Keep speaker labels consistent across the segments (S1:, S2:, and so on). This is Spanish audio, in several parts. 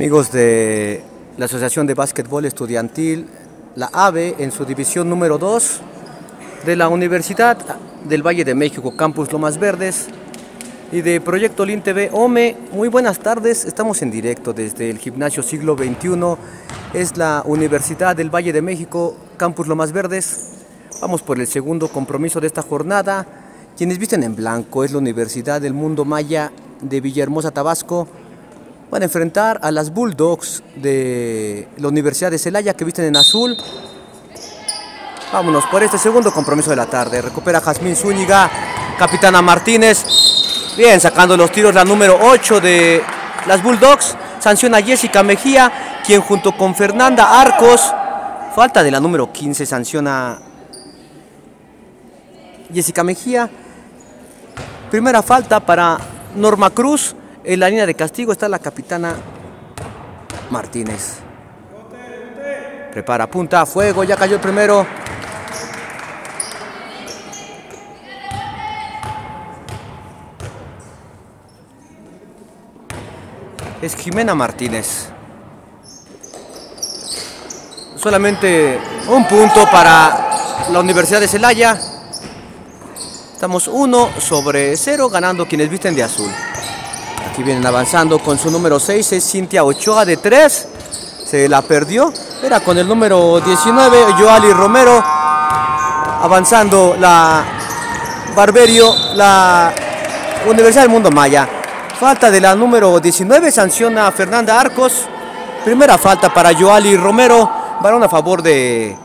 S1: Amigos de la Asociación de Básquetbol Estudiantil, la AVE, en su división número 2 de la Universidad del Valle de México, Campus Lomas Verdes, y de Proyecto Lin TV OME. Muy buenas tardes, estamos en directo desde el Gimnasio Siglo XXI, es la Universidad del Valle de México, Campus Lomas Verdes. Vamos por el segundo compromiso de esta jornada. Quienes visten en blanco es la Universidad del Mundo Maya de Villahermosa, Tabasco. Van a enfrentar a las Bulldogs de la Universidad de Celaya que visten en azul. Vámonos por este segundo compromiso de la tarde. Recupera Jazmín Zúñiga, Capitana Martínez. Bien, sacando los tiros la número 8 de las Bulldogs. Sanciona Jessica Mejía, quien junto con Fernanda Arcos, falta de la número 15, sanciona Jessica Mejía. Primera falta para Norma Cruz. En la línea de castigo está la capitana Martínez. Prepara, punta, fuego, ya cayó el primero. Es Jimena Martínez. Solamente un punto para la Universidad de Celaya. Estamos uno sobre cero ganando quienes visten de azul. Aquí vienen avanzando con su número 6, es Cintia Ochoa de 3. Se la perdió. Era con el número 19, Joali Romero. Avanzando la Barberio, la Universidad del Mundo Maya. Falta de la número 19, sanciona a Fernanda Arcos. Primera falta para Joali Romero. Balón a favor de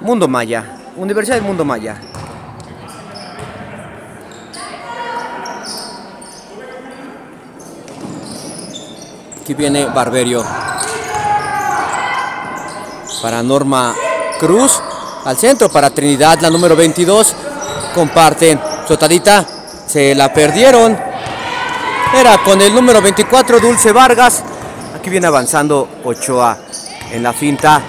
S1: Mundo Maya. Universidad del Mundo Maya. Aquí viene Barberio. Para Norma Cruz. Al centro para Trinidad, la número 22. Comparten. Sotadita. Se la perdieron. Era con el número 24, Dulce Vargas. Aquí viene avanzando Ochoa en la finta.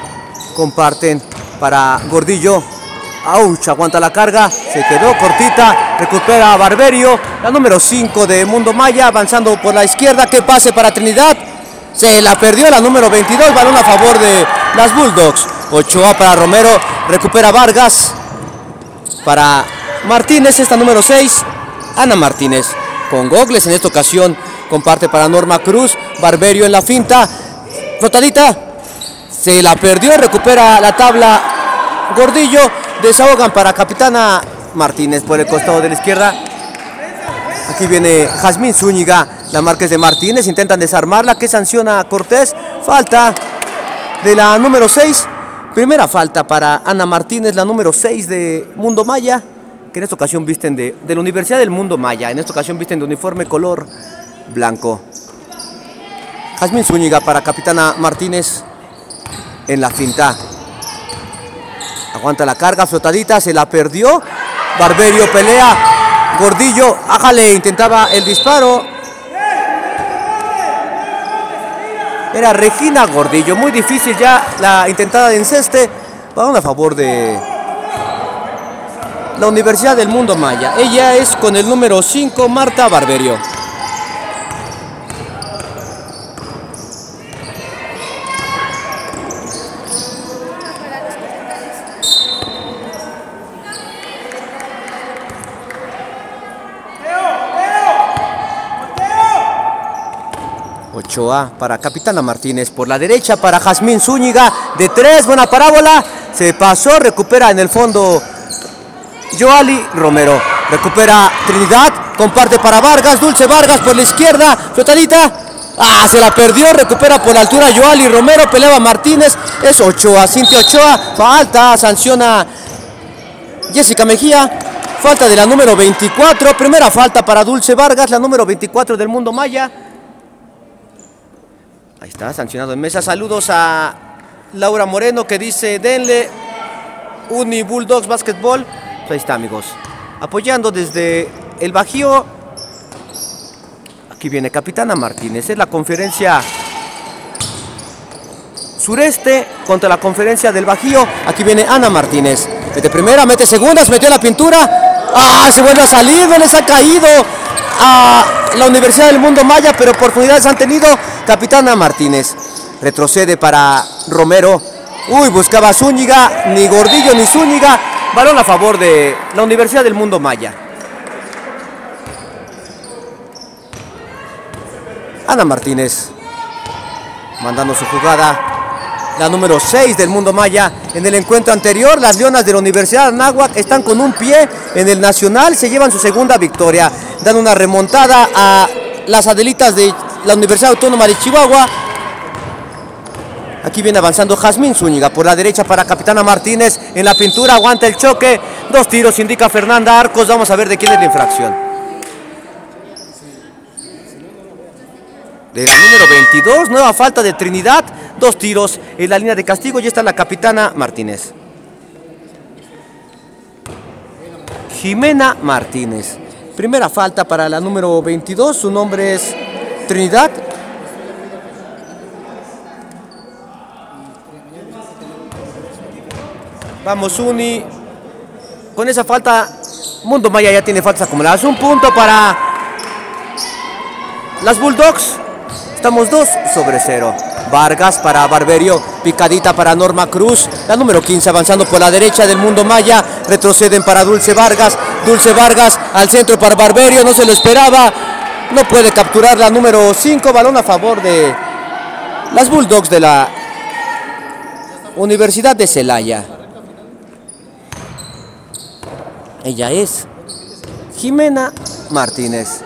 S1: Comparten para Gordillo. Auch, aguanta la carga. Se quedó cortita. Recupera a Barberio. La número 5 de Mundo Maya. Avanzando por la izquierda. Que pase para Trinidad. Se la perdió la número 22. Balón a favor de las Bulldogs. Ochoa para Romero. Recupera Vargas. Para Martínez. Esta número 6. Ana Martínez con Gogles en esta ocasión comparte para Norma Cruz, Barberio en la finta, flotadita, se la perdió, recupera la tabla Gordillo, desahogan para Capitana Martínez por el costado de la izquierda. Aquí viene Jazmín Zúñiga, la Márquez de Martínez, intentan desarmarla, que sanciona Cortés, falta de la número 6, primera falta para Ana Martínez, la número 6 de Mundo Maya que en esta ocasión visten de, de, la Universidad del Mundo Maya, en esta ocasión visten de uniforme color blanco. Jazmín Zúñiga para Capitana Martínez en la finta. Aguanta la carga, flotadita, se la perdió. Barberio pelea. Gordillo, ájale, intentaba el disparo. Era Regina Gordillo, muy difícil ya la intentada de enceste. Balón a favor de, la Universidad del Mundo Maya. Ella es con el número 5, Marta Barberio. Ochoa para Capitana Martínez. Por la derecha para Jazmín Zúñiga. De tres, buena parábola. Se pasó, recupera en el fondo Joali Romero. Recupera Trinidad. Comparte para Vargas. Dulce Vargas por la izquierda. Flotadita. Ah, se la perdió. Recupera por la altura Joali Romero. Peleaba Martínez. Es Ochoa. Cintia Ochoa. Falta. Sanciona Jessica Mejía. Falta de la número 24. Primera falta para Dulce Vargas. La número 24 del Mundo Maya. Ahí está. Sancionado en mesa. Saludos a Laura Moreno que dice denle Uni Bulldogs Basketball. Ahí está, amigos. Apoyando desde el Bajío. Aquí viene Capitana Martínez. Es la conferencia sureste contra la conferencia del Bajío. Aquí viene Ana Martínez. Mete primera, mete segundas, metió la pintura. ¡Ah! Se vuelve a salir, les ha caído a la Universidad del Mundo Maya, pero oportunidades han tenido. Capitana Martínez. Retrocede para Romero. Uy, buscaba Zúñiga, ni Gordillo ni Zúñiga. Balón a favor de la Universidad del Mundo Maya. Ana Martínez mandando su jugada. La número 6 del Mundo Maya. En el encuentro anterior, las Leonas de la Universidad de Anáhuac están con un pie en el Nacional. Se llevan su segunda victoria. Dan una remontada a las Adelitas de la Universidad Autónoma de Chihuahua. Aquí viene avanzando Jazmín Zúñiga por la derecha para Capitana Martínez. En la pintura aguanta el choque. Dos tiros indica Fernanda Arcos. Vamos a ver de quién es la infracción. De la número 22, nueva falta de Trinidad. Dos tiros en la línea de castigo. Y está la Capitana Martínez. Jimena Martínez. Primera falta para la número 22. Su nombre es Trinidad. Vamos, Uni. Con esa falta, Mundo Maya ya tiene faltas acumuladas. Un punto para las Bulldogs. Estamos 2 sobre 0. Vargas para Barberio, picadita para Norma Cruz, la número 15 avanzando por la derecha del Mundo Maya, retroceden para Dulce Vargas, Dulce Vargas al centro para Barberio, no se lo esperaba, no puede capturar la número 5, balón a favor de las Bulldogs de la Universidad de Celaya. Ella es Jimena Martínez.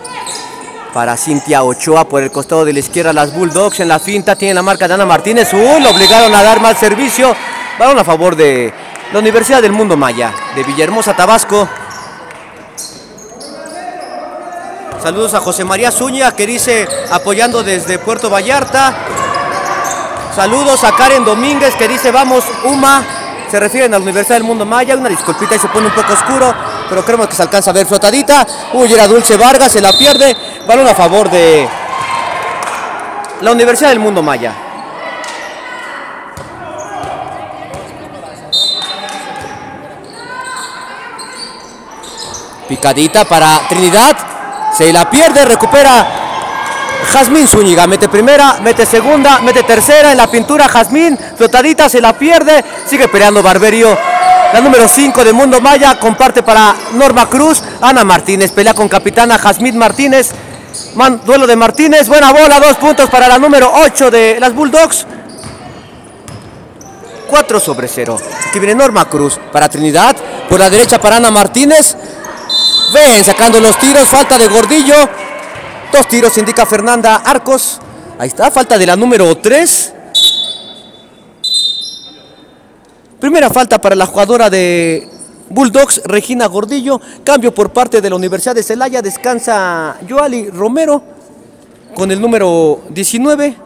S1: Para Cintia Ochoa por el costado de la izquierda, las Bulldogs en la finta tienen la marca de Ana Martínez. Uh, lo obligaron a dar mal servicio. Balón a favor de la Universidad del Mundo Maya, de Villahermosa, Tabasco. Saludos a José María Zúñiga que dice apoyando desde Puerto Vallarta. Saludos a Karen Domínguez que dice vamos Uma. Se refieren a la Universidad del Mundo Maya. Una disculpita y se pone un poco oscuro. Pero creemos que se alcanza a ver flotadita. Uy, era Dulce Vargas, se la pierde. Balón a favor de la Universidad del Mundo Maya. Picadita para Trinidad. Se la pierde, recupera Jazmín Zúñiga. Mete primera, mete segunda, mete tercera. En la pintura Jazmín, flotadita, se la pierde. Sigue peleando Barberio. La número 5 de Mundo Maya comparte para Norma Cruz. Ana Martínez pelea con capitana Jazmín Martínez. Man, duelo de Martínez. Buena bola, dos puntos para la número 8 de las Bulldogs. 4 sobre 0. Aquí viene Norma Cruz para Trinidad. Por la derecha para Ana Martínez. Ven, sacando los tiros. Falta de Gordillo. Dos tiros indica Fernanda Arcos. Ahí está, falta de la número 3. Primera falta para la jugadora de Bulldogs, Regina Gordillo. Cambio por parte de la Universidad de Celaya. Descansa Joali Romero con el número 19.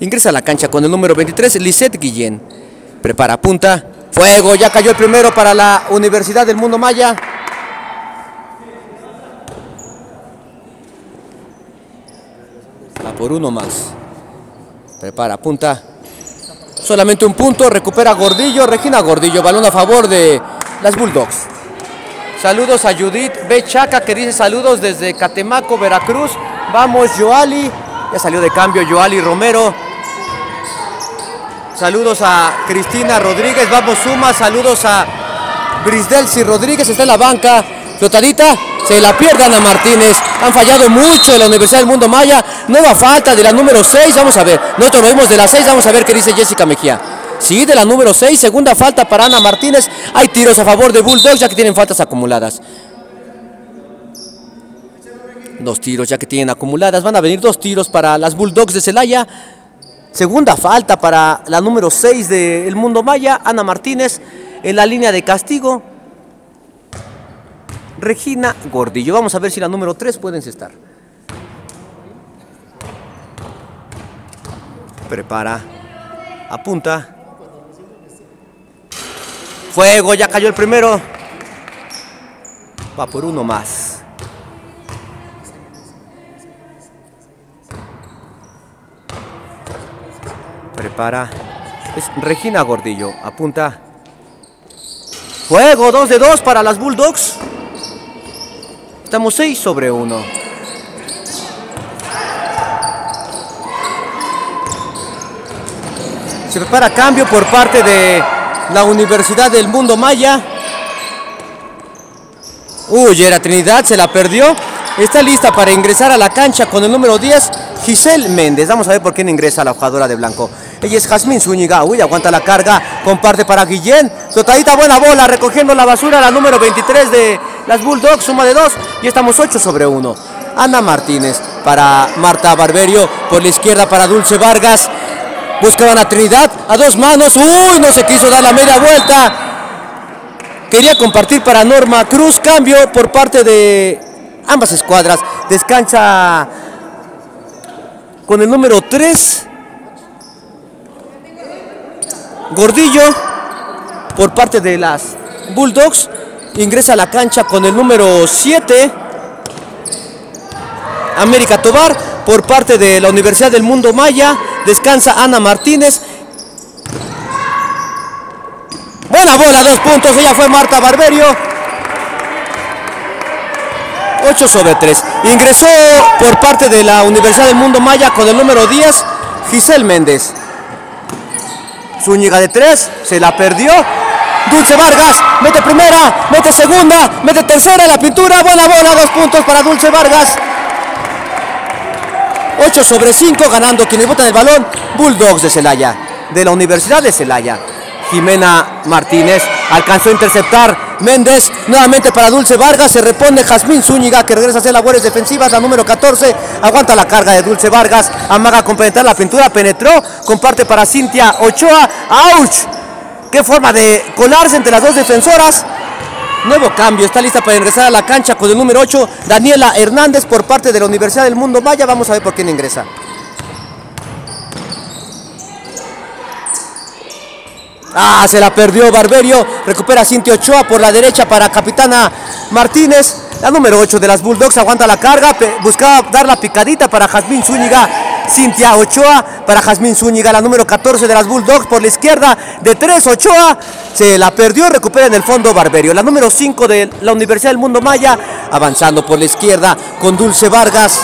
S1: Ingresa a la cancha con el número 23, Lisette Guillén. Prepara punta. Fuego, ya cayó el primero para la Universidad del Mundo Maya. Por uno más. Prepara punta. Solamente un punto, recupera Gordillo, Regina Gordillo, balón a favor de las Bulldogs. Saludos a Judith B. Chaca que dice saludos desde Catemaco, Veracruz. Vamos, Joali. Ya salió de cambio Joali Romero. Saludos a Cristina Rodríguez. Vamos, Suma. Saludos a Brisdelsi Rodríguez. Está en la banca. Flotadita. Se la pierdan a Martínez. Han fallado mucho en la Universidad del Mundo Maya. Nueva falta de la número 6. Vamos a ver. Nosotros lo vimos de la 6. Vamos a ver qué dice Jessica Mejía. Sí, de la número 6. Segunda falta para Ana Martínez. Hay tiros a favor de Bulldogs ya que tienen faltas acumuladas. Dos tiros ya que tienen acumuladas. Van a venir dos tiros para las Bulldogs de Celaya. Segunda falta para la número 6 del Mundo Maya. Ana Martínez en la línea de castigo. Regina Gordillo. Vamos a ver si la número 3 puede encestar. Prepara. Apunta. Fuego, ya cayó el primero. Va por uno más. Prepara. Es Regina Gordillo. Apunta. Fuego, 2 de 2 para las Bulldogs. Estamos 6 sobre 1. Se prepara cambio por parte de la Universidad del Mundo Maya. Uy, era Trinidad, se la perdió. Está lista para ingresar a la cancha con el número 10, Giselle Méndez. Vamos a ver por quién ingresa la jugadora de blanco. Ella es Jazmín Zúñiga. Uy, aguanta la carga. Comparte para Guillén. Totadita buena bola, recogiendo la basura. La número 23 de las Bulldogs. Suma de 2. Y estamos 8 sobre 1. Ana Martínez para Marta Barberio. Por la izquierda para Dulce Vargas. Buscaban a Trinidad. A dos manos. Uy, no se quiso dar la media vuelta. Quería compartir para Norma Cruz. Cambio por parte de ambas escuadras. Descansa con el número 3. Gordillo por parte de las Bulldogs. Ingresa a la cancha con el número 7. América Tobar por parte de la Universidad del Mundo Maya. Descansa Ana Martínez. Buena bola, dos puntos. Ella fue Marta Barberio. 8 sobre 3. Ingresó por parte de la Universidad del Mundo Maya con el número 10, Giselle Méndez. Zúñiga de 3, se la perdió. Dulce Vargas, mete primera, mete segunda, mete tercera la pintura. Buena bola, dos puntos para Dulce Vargas. 8 sobre 5, ganando quienes botan el balón. Bulldogs de Celaya, de la Universidad de Celaya. Jimena Martínez alcanzó a interceptar Méndez, nuevamente para Dulce Vargas, se repone Jazmín Zúñiga que regresa a hacer labores defensivas, la número 14, aguanta la carga de Dulce Vargas, amaga con penetrar la pintura, penetró, comparte para Cintia Ochoa, ¡auch! Qué forma de colarse entre las dos defensoras. Nuevo cambio, está lista para ingresar a la cancha con el número 8, Daniela Hernández por parte de la Universidad del Mundo Vaya, vamos a ver por quién ingresa. Ah, se la perdió Barberio. Recupera Cintia Ochoa por la derecha para Capitana Martínez. La número 8 de las Bulldogs aguanta la carga. Buscaba dar la picadita para Jazmín Zúñiga. Cintia Ochoa para Jazmín Zúñiga. La número 14 de las Bulldogs por la izquierda de 3 Ochoa. Se la perdió. Recupera en el fondo Barberio. La número 5 de la Universidad del Mundo Maya. Avanzando por la izquierda con Dulce Vargas.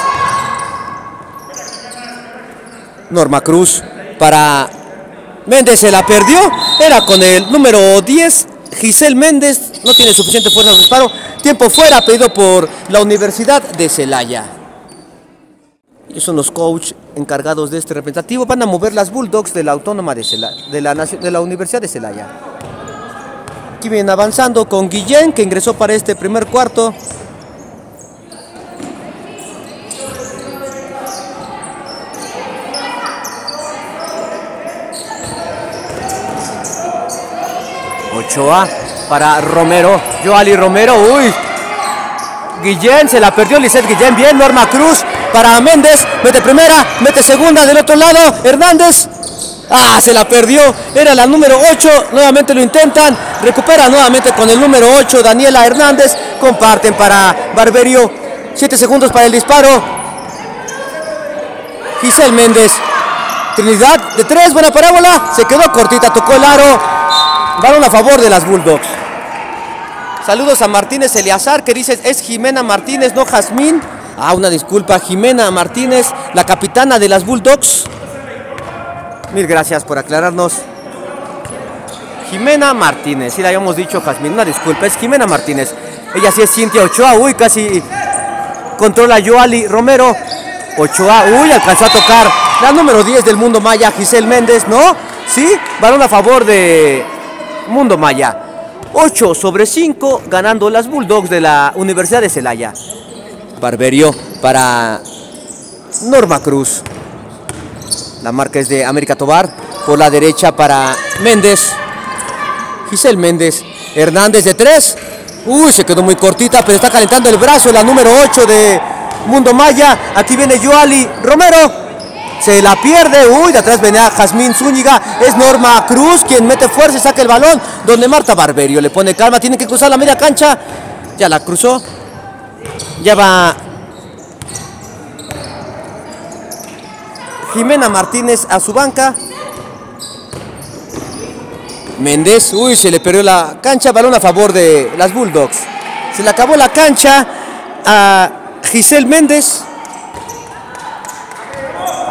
S1: Norma Cruz para Méndez se la perdió, era con el número 10, Giselle Méndez, no tiene suficiente fuerza de disparo, tiempo fuera pedido por la Universidad de Celaya. Ellos son los coach encargados de este representativo, van a mover las Bulldogs de la Autónoma de, de, la, de la Universidad de Celaya. Aquí vienen avanzando con Guillén, que ingresó para este primer cuarto. Ochoa para Romero. Joali Romero. Uy. Guillén se la perdió Lisette Guillén. Bien, Norma Cruz para Méndez. Mete primera, mete segunda del otro lado. Hernández. Ah, se la perdió. Era la número 8. Nuevamente lo intentan. Recupera nuevamente con el número 8. Daniela Hernández. Comparten para Barberio. 7 segundos para el disparo. Giselle Méndez. Trinidad de 3. Buena parábola. Se quedó cortita. Tocó el aro. Balón a favor de las Bulldogs. Saludos a Martínez Eleazar que dice es Jimena Martínez, no Jazmín. Ah, una disculpa, Jimena Martínez, la capitana de las Bulldogs. Mil gracias por aclararnos. Jimena Martínez, sí le habíamos dicho Jazmín, una disculpa, es Jimena Martínez. Ella sí es Cintia Ochoa, uy, casi controla Joali Romero. Ochoa, uy, alcanzó a tocar la número 10 del mundo maya, Giselle Méndez, ¿no? Sí, balón a favor de Mundo Maya. 8 sobre 5 ganando las Bulldogs de la Universidad de Celaya. Barberio para Norma Cruz. La marca es de América Tobar. Por la derecha para Méndez. Giselle Méndez. Hernández de 3. Uy, se quedó muy cortita, pero está calentando el brazo la número 8 de Mundo Maya. Aquí viene Joali Romero se la pierde, uy, de atrás venía Jazmín Zúñiga, es Norma Cruz quien mete fuerza y saca el balón, donde Marta Barberio le pone calma, tiene que cruzar la media cancha, ya la cruzó, ya va Jimena Martínez a su banca, Méndez, uy, se le perdió la cancha, balón a favor de las Bulldogs, se le acabó la cancha a Giselle Méndez,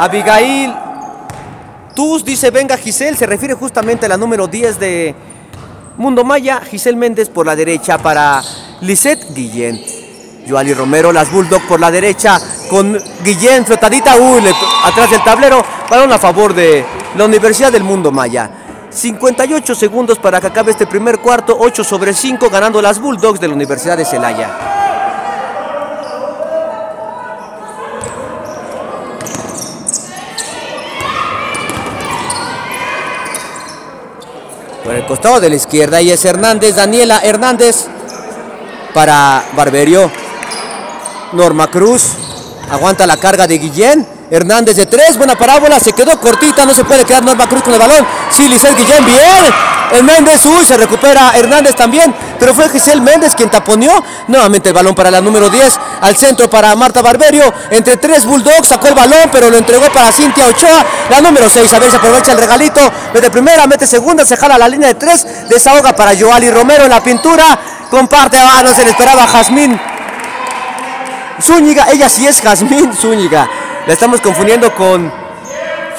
S1: Abigail Tus dice, venga Giselle, se refiere justamente a la número 10 de Mundo Maya. Giselle Méndez por la derecha para Lisette Guillén. Joali Romero, las Bulldog por la derecha con Guillén, flotadita, uy, atrás del tablero, balón a favor de la Universidad del Mundo Maya. 58 segundos para que acabe este primer cuarto, 8 sobre 5, ganando las Bulldogs de la Universidad de Celaya. Por el costado de la izquierda y es Hernández, Daniela Hernández para Barberio. Norma Cruz aguanta la carga de Guillén. Hernández de tres, buena parábola, se quedó cortita, no se puede quedar Norma Cruz con el balón. Sí, Lisset Guillén, bien. El Méndez, uy, se recupera Hernández también, pero fue Giselle Méndez quien taponeó. Nuevamente el balón para la número 10, al centro para Marta Barberio. Entre tres Bulldogs sacó el balón, pero lo entregó para Cintia Ochoa. La número 6, a ver si aprovecha el regalito. Mete primera, mete segunda, se jala la línea de tres. Desahoga para Joali Romero en la pintura. Comparte, ah, no se le esperaba Jazmín Zúñiga. Ella sí es Jazmín Zúñiga. La estamos confundiendo con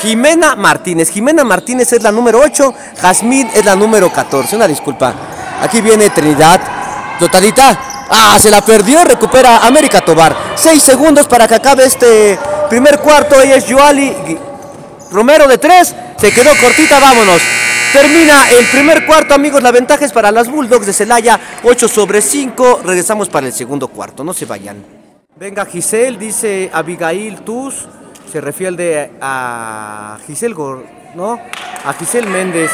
S1: Jimena Martínez. Jimena Martínez es la número 8, Jazmín es la número 14. Una disculpa. Aquí viene Trinidad. Dotadita. Ah, se la perdió. Recupera América Tobar. Seis segundos para que acabe este primer cuarto. Ella es Joali Romero de 3. Se quedó cortita. Vámonos. Termina el primer cuarto, amigos. La ventaja es para las Bulldogs de Celaya. 8 sobre 5. Regresamos para el segundo cuarto. No se vayan. Venga Giselle, dice Abigail Tus se refiere a Giselle, ¿no? A Giselle Méndez.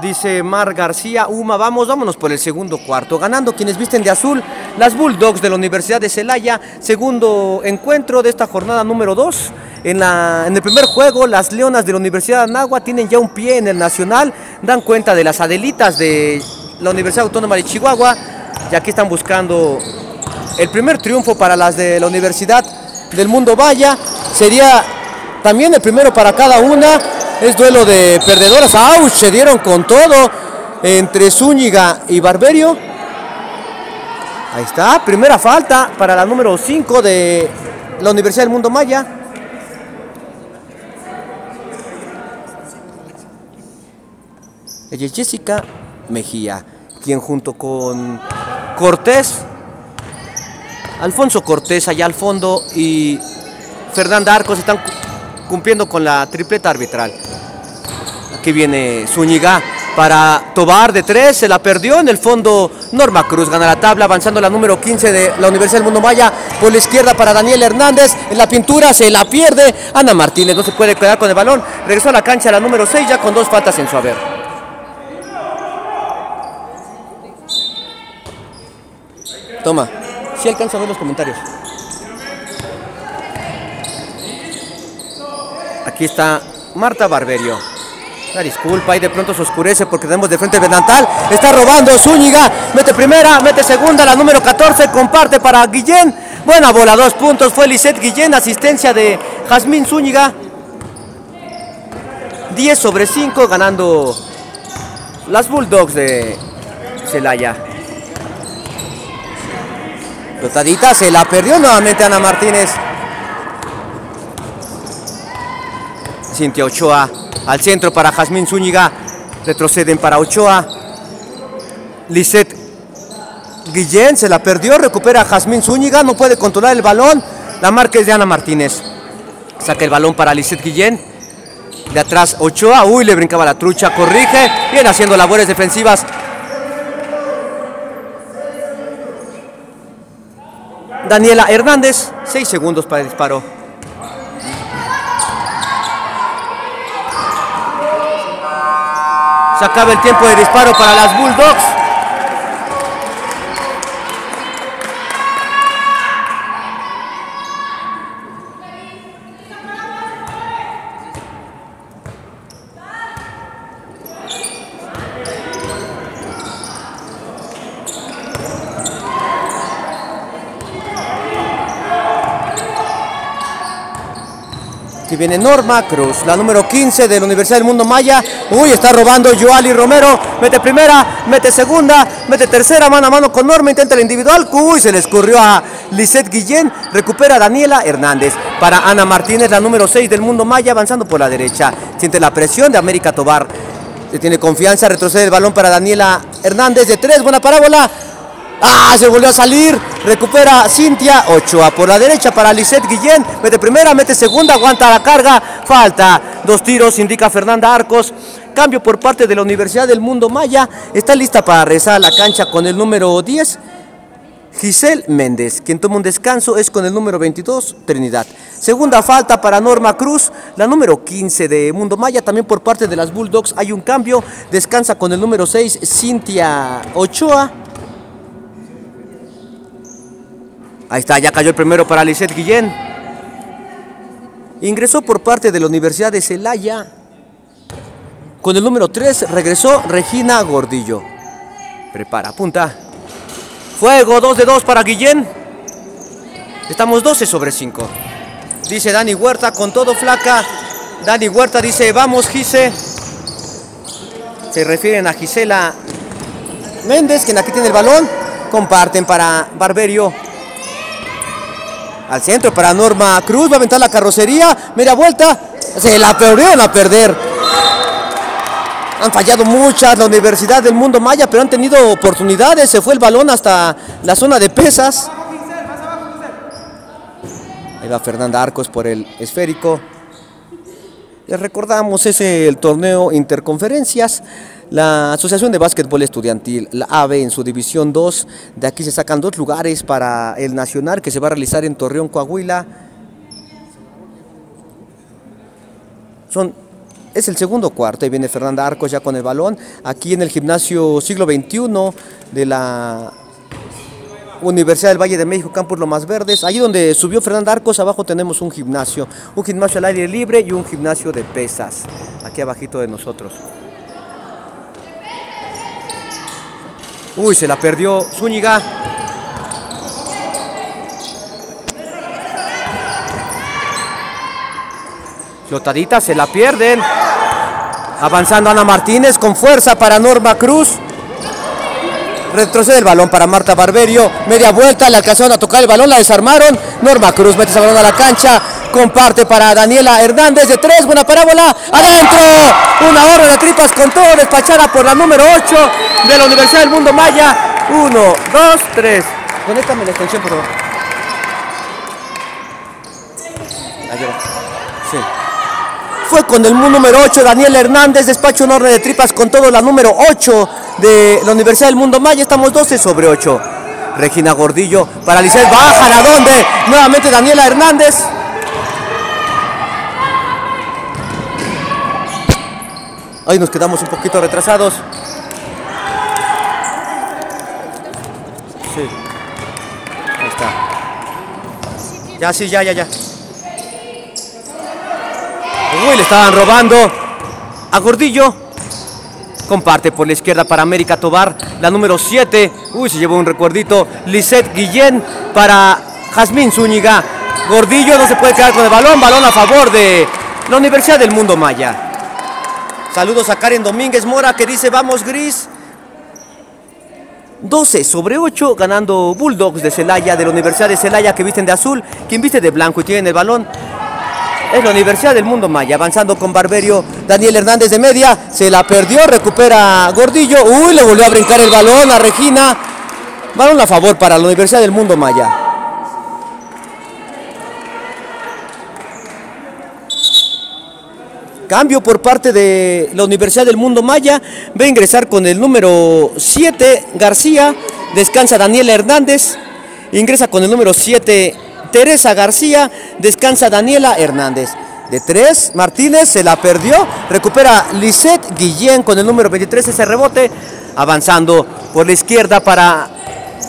S1: Dice Mar García, Uma, vamos, vámonos por el segundo cuarto. Ganando quienes visten de azul, las Bulldogs de la Universidad de Celaya. Segundo encuentro de esta jornada número 2. En, en el primer juego, las Leonas de la Universidad de Anagua tienen ya un pie en el Nacional. Dan cuenta de las Adelitas de la Universidad Autónoma de Chihuahua. Y aquí están buscando el primer triunfo para las de la Universidad del Mundo Vaya. Sería también el primero para cada una. Es duelo de perdedoras. ¡Auch! Se dieron con todo entre Zúñiga y Barberio. Ahí está, primera falta para la número 5 de la Universidad del Mundo Maya. Ella es Jessica Mejía, quien junto con Cortés Alfonso Cortés allá al fondo y Fernanda Arcos están cumpliendo con la tripleta arbitral. Aquí viene Zúñiga para Tobar de tres, se la perdió en el fondo Norma Cruz, gana la tabla, avanzando la número 15 de la Universidad del Mundo Maya, por la izquierda para Daniel Hernández, en la pintura se la pierde, Ana Martínez no se puede quedar con el balón, regresó a la cancha la número 6 ya con dos faltas en su haber. Toma. Si alcanzo a ver los comentarios. Aquí está Marta Barberio. La disculpa y de pronto se oscurece porque tenemos de frente Benantal. Está robando Zúñiga. Mete primera, mete segunda, la número 14. Comparte para Guillén. Buena bola, dos puntos. Fue Lisette Guillén, asistencia de Jazmín Zúñiga. 10 sobre 5 ganando las Bulldogs de Celaya. Lotadita se la perdió nuevamente Ana Martínez. Cintia Ochoa al centro para Jazmín Zúñiga. Retroceden para Ochoa. Lisette Guillén se la perdió. Recupera Jazmín Zúñiga. No puede controlar el balón. La marca es de Ana Martínez. Saca el balón para Lisette Guillén. De atrás Ochoa. Uy, le brincaba la trucha. Corrige. Viene haciendo labores defensivas Daniela Hernández, 6 segundos para el disparo. Se acaba el tiempo de disparo para las Bulldogs. Aquí viene Norma Cruz, la número 15 de la Universidad del Mundo Maya. Uy, está robando Joali Romero. Mete primera, mete segunda, mete tercera, mano a mano con Norma. Intenta el individual. Uy, se le escurrió a Lisette Guillén. Recupera a Daniela Hernández. Para Ana Martínez, la número 6 del Mundo Maya, avanzando por la derecha. Siente la presión de América Tobar. Se tiene confianza, retrocede el balón para Daniela Hernández de tres. Buena parábola. Ah, se volvió a salir. Recupera Cintia Ochoa por la derecha para Lisette Guillén. Mete primera, mete segunda, aguanta la carga. Falta. Dos tiros, indica Fernanda Arcos. Cambio por parte de la Universidad del Mundo Maya. Está lista para rezar la cancha con el número 10. Giselle Méndez, quien toma un descanso es con el número 22, Trinidad. Segunda falta para Norma Cruz, la número 15 de Mundo Maya, también por parte de las Bulldogs hay un cambio, descansa con el número 6, Cintia Ochoa. Ahí está, ya cayó el primero para Lisette Guillén. Ingresó por parte de la Universidad de Celaya. Con el número 3 regresó Regina Gordillo. Prepara, apunta. Fuego, 2 de 2 para Guillén. Estamos 12 sobre 5. Dice Dani Huerta con todo flaca. Dani Huerta dice, vamos Gise. Se refieren a Gisela Méndez, quien aquí tiene el balón. Comparten para Barberio. Al centro para Norma Cruz. Va a aventar la carrocería. Media vuelta. Se la perdieron a perder. Han fallado muchas la Universidad del Mundo Maya, pero han tenido oportunidades. Se fue el balón hasta la zona de pesas. Ahí va Fernanda Arcos por el esférico. Les recordamos, es el torneo Interconferencias. La Asociación de Básquetbol Estudiantil, la AVE, en su División 2, de aquí se sacan dos lugares para el Nacional que se va a realizar en Torreón, Coahuila. Son, es el segundo cuarto, ahí viene Fernanda Arcos ya con el balón. Aquí en el gimnasio siglo XXI de la Universidad del Valle de México, Campus Lomas Verdes. Allí donde subió Fernanda Arcos, abajo tenemos un gimnasio. Un gimnasio al aire libre y un gimnasio de pesas. Aquí abajito de nosotros. Uy, se la perdió Zúñiga. Flotadita, se la pierden. Avanzando Ana Martínez con fuerza para Norma Cruz. Retrocede el balón para Marta Barberio. Media vuelta, le alcanzaron a tocar el balón, la desarmaron. Norma Cruz mete ese balón a la cancha. Comparte para Daniela Hernández de tres. Buena parábola. Adentro. Una hora de tripas con todo. Despachada por la número 8 de la Universidad del Mundo Maya. Uno, dos, tres. Conéctame la extensión, por favor. Fue con el número 8, Daniel Hernández, despacho un orden de tripas con todo, la número 8 de la Universidad del Mundo Maya. Estamos 12 sobre 8. Regina Gordillo para Lisset, bajan a donde nuevamente Daniela Hernández. Ahí nos quedamos un poquito retrasados. Sí. Ahí está. Ya, sí, ya, ya, ya. Uy, le estaban robando a Gordillo. Comparte por la izquierda para América Tobar, la número 7. Uy, se llevó un recuerdito. Lisette Guillén para Jazmín Zúñiga. Gordillo no se puede quedar con el balón. Balón a favor de la Universidad del Mundo Maya. Saludos a Karen Domínguez Mora que dice vamos gris. 12 sobre 8 ganando Bulldogs de Celaya, de la Universidad de Celaya que visten de azul, quien viste de blanco y tiene el balón. Es la Universidad del Mundo Maya, avanzando con Barberio, Daniel Hernández de media, se la perdió, recupera Gordillo, uy, le volvió a brincar el balón a Regina. Balón a favor para la Universidad del Mundo Maya. Cambio por parte de la Universidad del Mundo Maya. Va a ingresar con el número 7, García. Descansa Daniela Hernández. Ingresa con el número 7, Teresa García. Descansa Daniela Hernández. De 3, Martínez se la perdió. Recupera Lisette Guillén con el número 23. Ese rebote. Avanzando por la izquierda para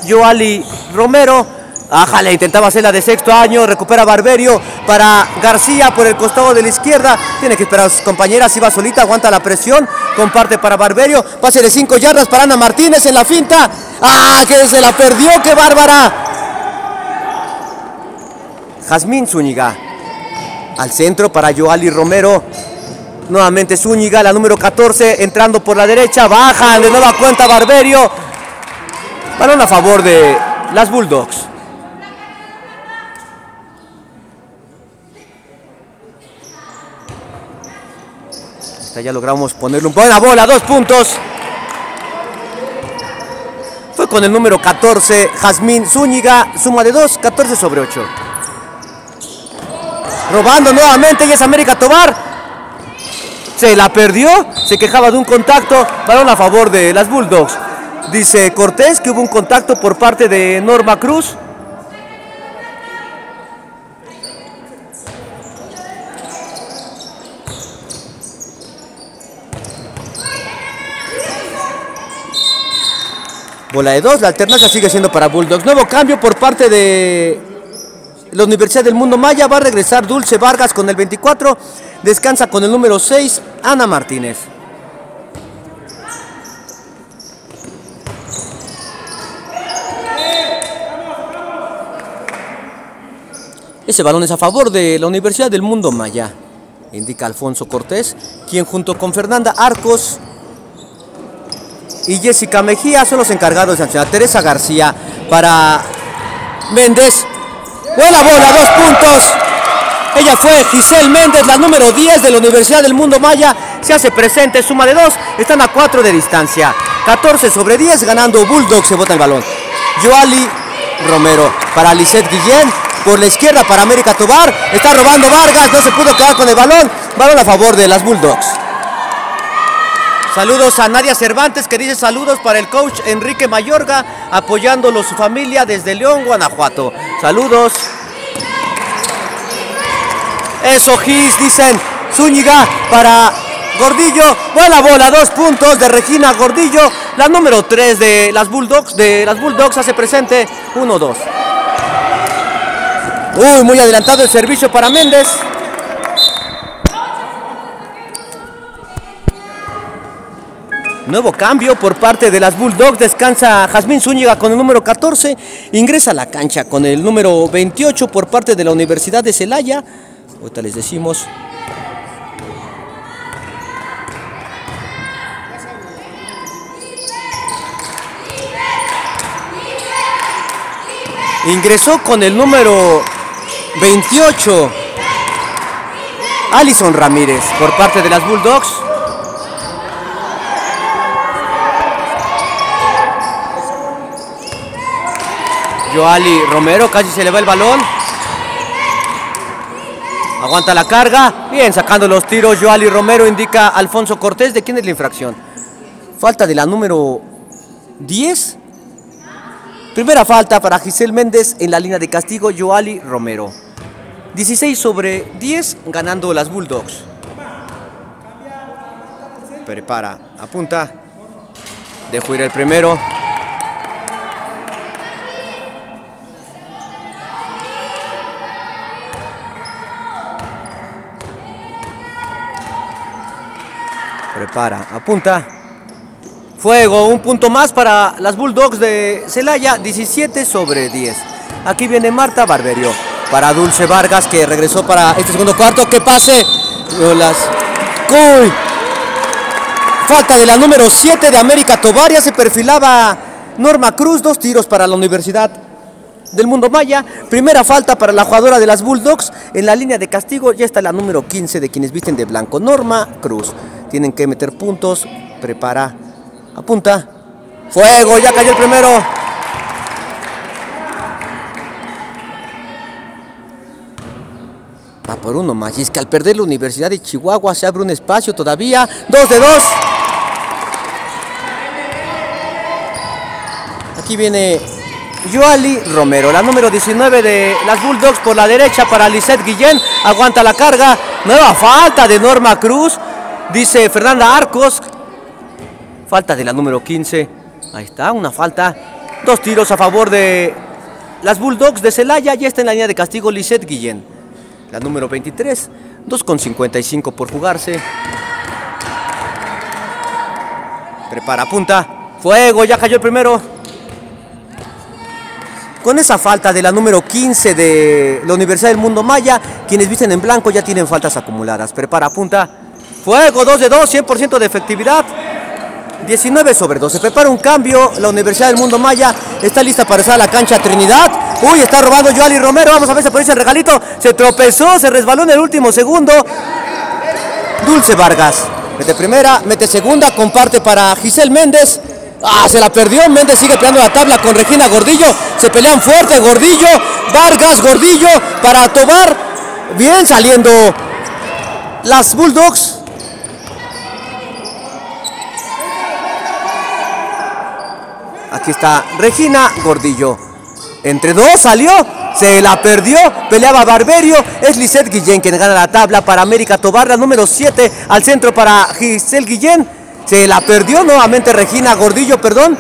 S1: Joali Romero. Ájale, intentaba hacerla de sexto año, recupera Barberio para García por el costado de la izquierda. Tiene que esperar a sus compañeras, iba solita, aguanta la presión, comparte para Barberio. Pase de cinco yardas para Ana Martínez en la finta. ¡Ah, que se la perdió! ¡Qué bárbara! Jazmín Zúñiga. Al centro para Joali Romero. Nuevamente Zúñiga, la número 14, entrando por la derecha. Bajan de nueva cuenta Barberio. Balón a favor de las Bulldogs. ya logramos ponerle un buena bola, dos puntos. Fue con el número 14, Jazmín Zúñiga, suma de 2, 14 sobre 8. Robando nuevamente y es América Tobar. Se la perdió, se quejaba de un contacto, balón a favor de las Bulldogs. Dice Cortés que hubo un contacto por parte de Norma Cruz. Bola de dos, la alternancia sigue siendo para Bulldogs. Nuevo cambio por parte de la Universidad del Mundo Maya. Va a regresar Dulce Vargas con el 24. Descansa con el número 6, Ana Martínez. Ese balón es a favor de la Universidad del Mundo Maya, indica Alfonso Cortés, quien junto con Fernanda Arcos y Jessica Mejía son los encargados de sancionar. Teresa García para Méndez. Buena bola, dos puntos. Ella fue Giselle Méndez, la número 10 de la Universidad del Mundo Maya. Se hace presente, suma de dos. Están a 4 de distancia. 14 sobre 10, ganando Bulldog. Se bota el balón. Joali Romero para Lisette Guillén. Por la izquierda para América Tobar. Está robando Vargas. No se pudo quedar con el balón. Balón a favor de las Bulldogs. Saludos a Nadia Cervantes que dice saludos para el coach Enrique Mayorga apoyándolo su familia desde León, Guanajuato. Saludos. Eso, Gis, dicen Zúñiga para Gordillo. Buena bola, dos puntos de Regina Gordillo. La número 3 de las Bulldogs, de las Bulldogs hace presente 1-2. Uy, muy adelantado el servicio para Méndez. Nuevo cambio por parte de las Bulldogs. Descansa Jazmín Zúñiga con el número 14. Ingresa a la cancha con el número 28 por parte de la Universidad de Celaya. Ahorita les decimos. Ingresó con el número 28. Alison Ramírez por parte de las Bulldogs. Joali Romero, casi se le va el balón. Aguanta la carga. Bien, sacando los tiros. Joali Romero indica Alfonso Cortés. ¿De quién es la infracción? Falta de la número 10. Primera falta para Giselle Méndez en la línea de castigo. Joali Romero. 16 sobre 10 ganando las Bulldogs. Prepara, apunta. Dejo ir el primero. Prepara, apunta. Fuego, un punto más para las Bulldogs de Celaya, 17 sobre 10. Aquí viene Marta Barberio para Dulce Vargas que regresó para este segundo cuarto. Que pase. Las... Uy. Falta de la número 7 de América Tobaria. Se perfilaba Norma Cruz. Dos tiros para la Universidad del Mundo Maya. Primera falta para la jugadora de las Bulldogs. En la línea de castigo ya está la número 15 de quienes visten de blanco. Norma Cruz. Tienen que meter puntos. Prepara. Apunta. Fuego. Ya cayó el primero. Va por uno más. Y es que al perder la Universidad de Chihuahua se abre un espacio todavía. Dos de dos. Aquí viene Joali Romero, la número 19 de las Bulldogs por la derecha para Lisette Guillén. Aguanta la carga. Nueva falta de Norma Cruz. Dice Fernanda Arcos. Falta de la número 15. Ahí está, una falta. Dos tiros a favor de las Bulldogs de Celaya. Ya está en la línea de castigo Lisette Guillén. La número 23. 2,55 por jugarse. Prepara, punta. Fuego, ya cayó el primero. Con esa falta de la número 15 de la Universidad del Mundo Maya, quienes visten en blanco ya tienen faltas acumuladas. Prepara, punta. Fuego, 2 de 2, 100% de efectividad. 19 sobre 12. Prepara un cambio. La Universidad del Mundo Maya está lista para usar la cancha Trinidad. Uy, está robando Joali Romero. Vamos a ver si aparece el regalito. Se tropezó, se resbaló en el último segundo. Dulce Vargas. Mete primera, mete segunda, comparte para Giselle Méndez. Ah, se la perdió. Méndez sigue peleando la tabla con Regina Gordillo. Se pelean fuerte. Gordillo, Vargas, Gordillo para Tobar. Bien saliendo las Bulldogs. Aquí está Regina Gordillo. Entre dos salió, se la perdió, peleaba Barberio, es Lisette Guillén quien gana la tabla para América Tobar, la número 7 al centro para Giselle Guillén, se la perdió nuevamente Regina Gordillo, perdón.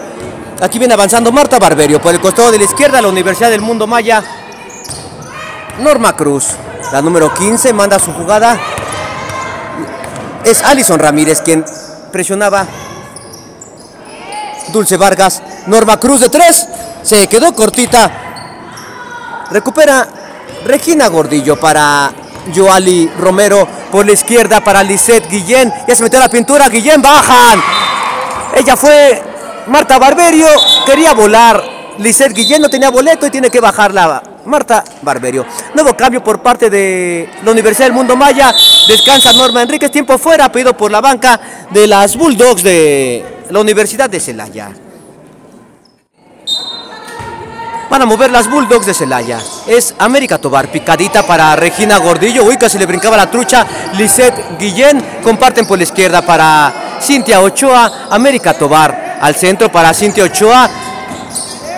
S1: Aquí viene avanzando Marta Barberio por el costado de la izquierda, la Universidad del Mundo Maya. Norma Cruz, la número 15, manda su jugada. Es Alison Ramírez quien presionaba. Dulce Vargas, Norma Cruz de 3, se quedó cortita. Recupera Regina Gordillo para Joali Romero por la izquierda para Lisette Guillén. Ya se metió la pintura, Guillén bajan. Ella fue Marta Barberio, quería volar. Lisette Guillén no tenía boleto y tiene que bajarla. Marta Barberio. Nuevo cambio por parte de la Universidad del Mundo Maya. Descansa Norma Enríquez, tiempo fuera, pedido por la banca de las Bulldogs de la Universidad de Celaya. Van a mover las Bulldogs de Celaya. Es América Tobar, picadita para Regina Gordillo. Uy, casi le brincaba la trucha. Lisette Guillén. Comparten por la izquierda para Cintia Ochoa. América Tobar al centro para Cintia Ochoa.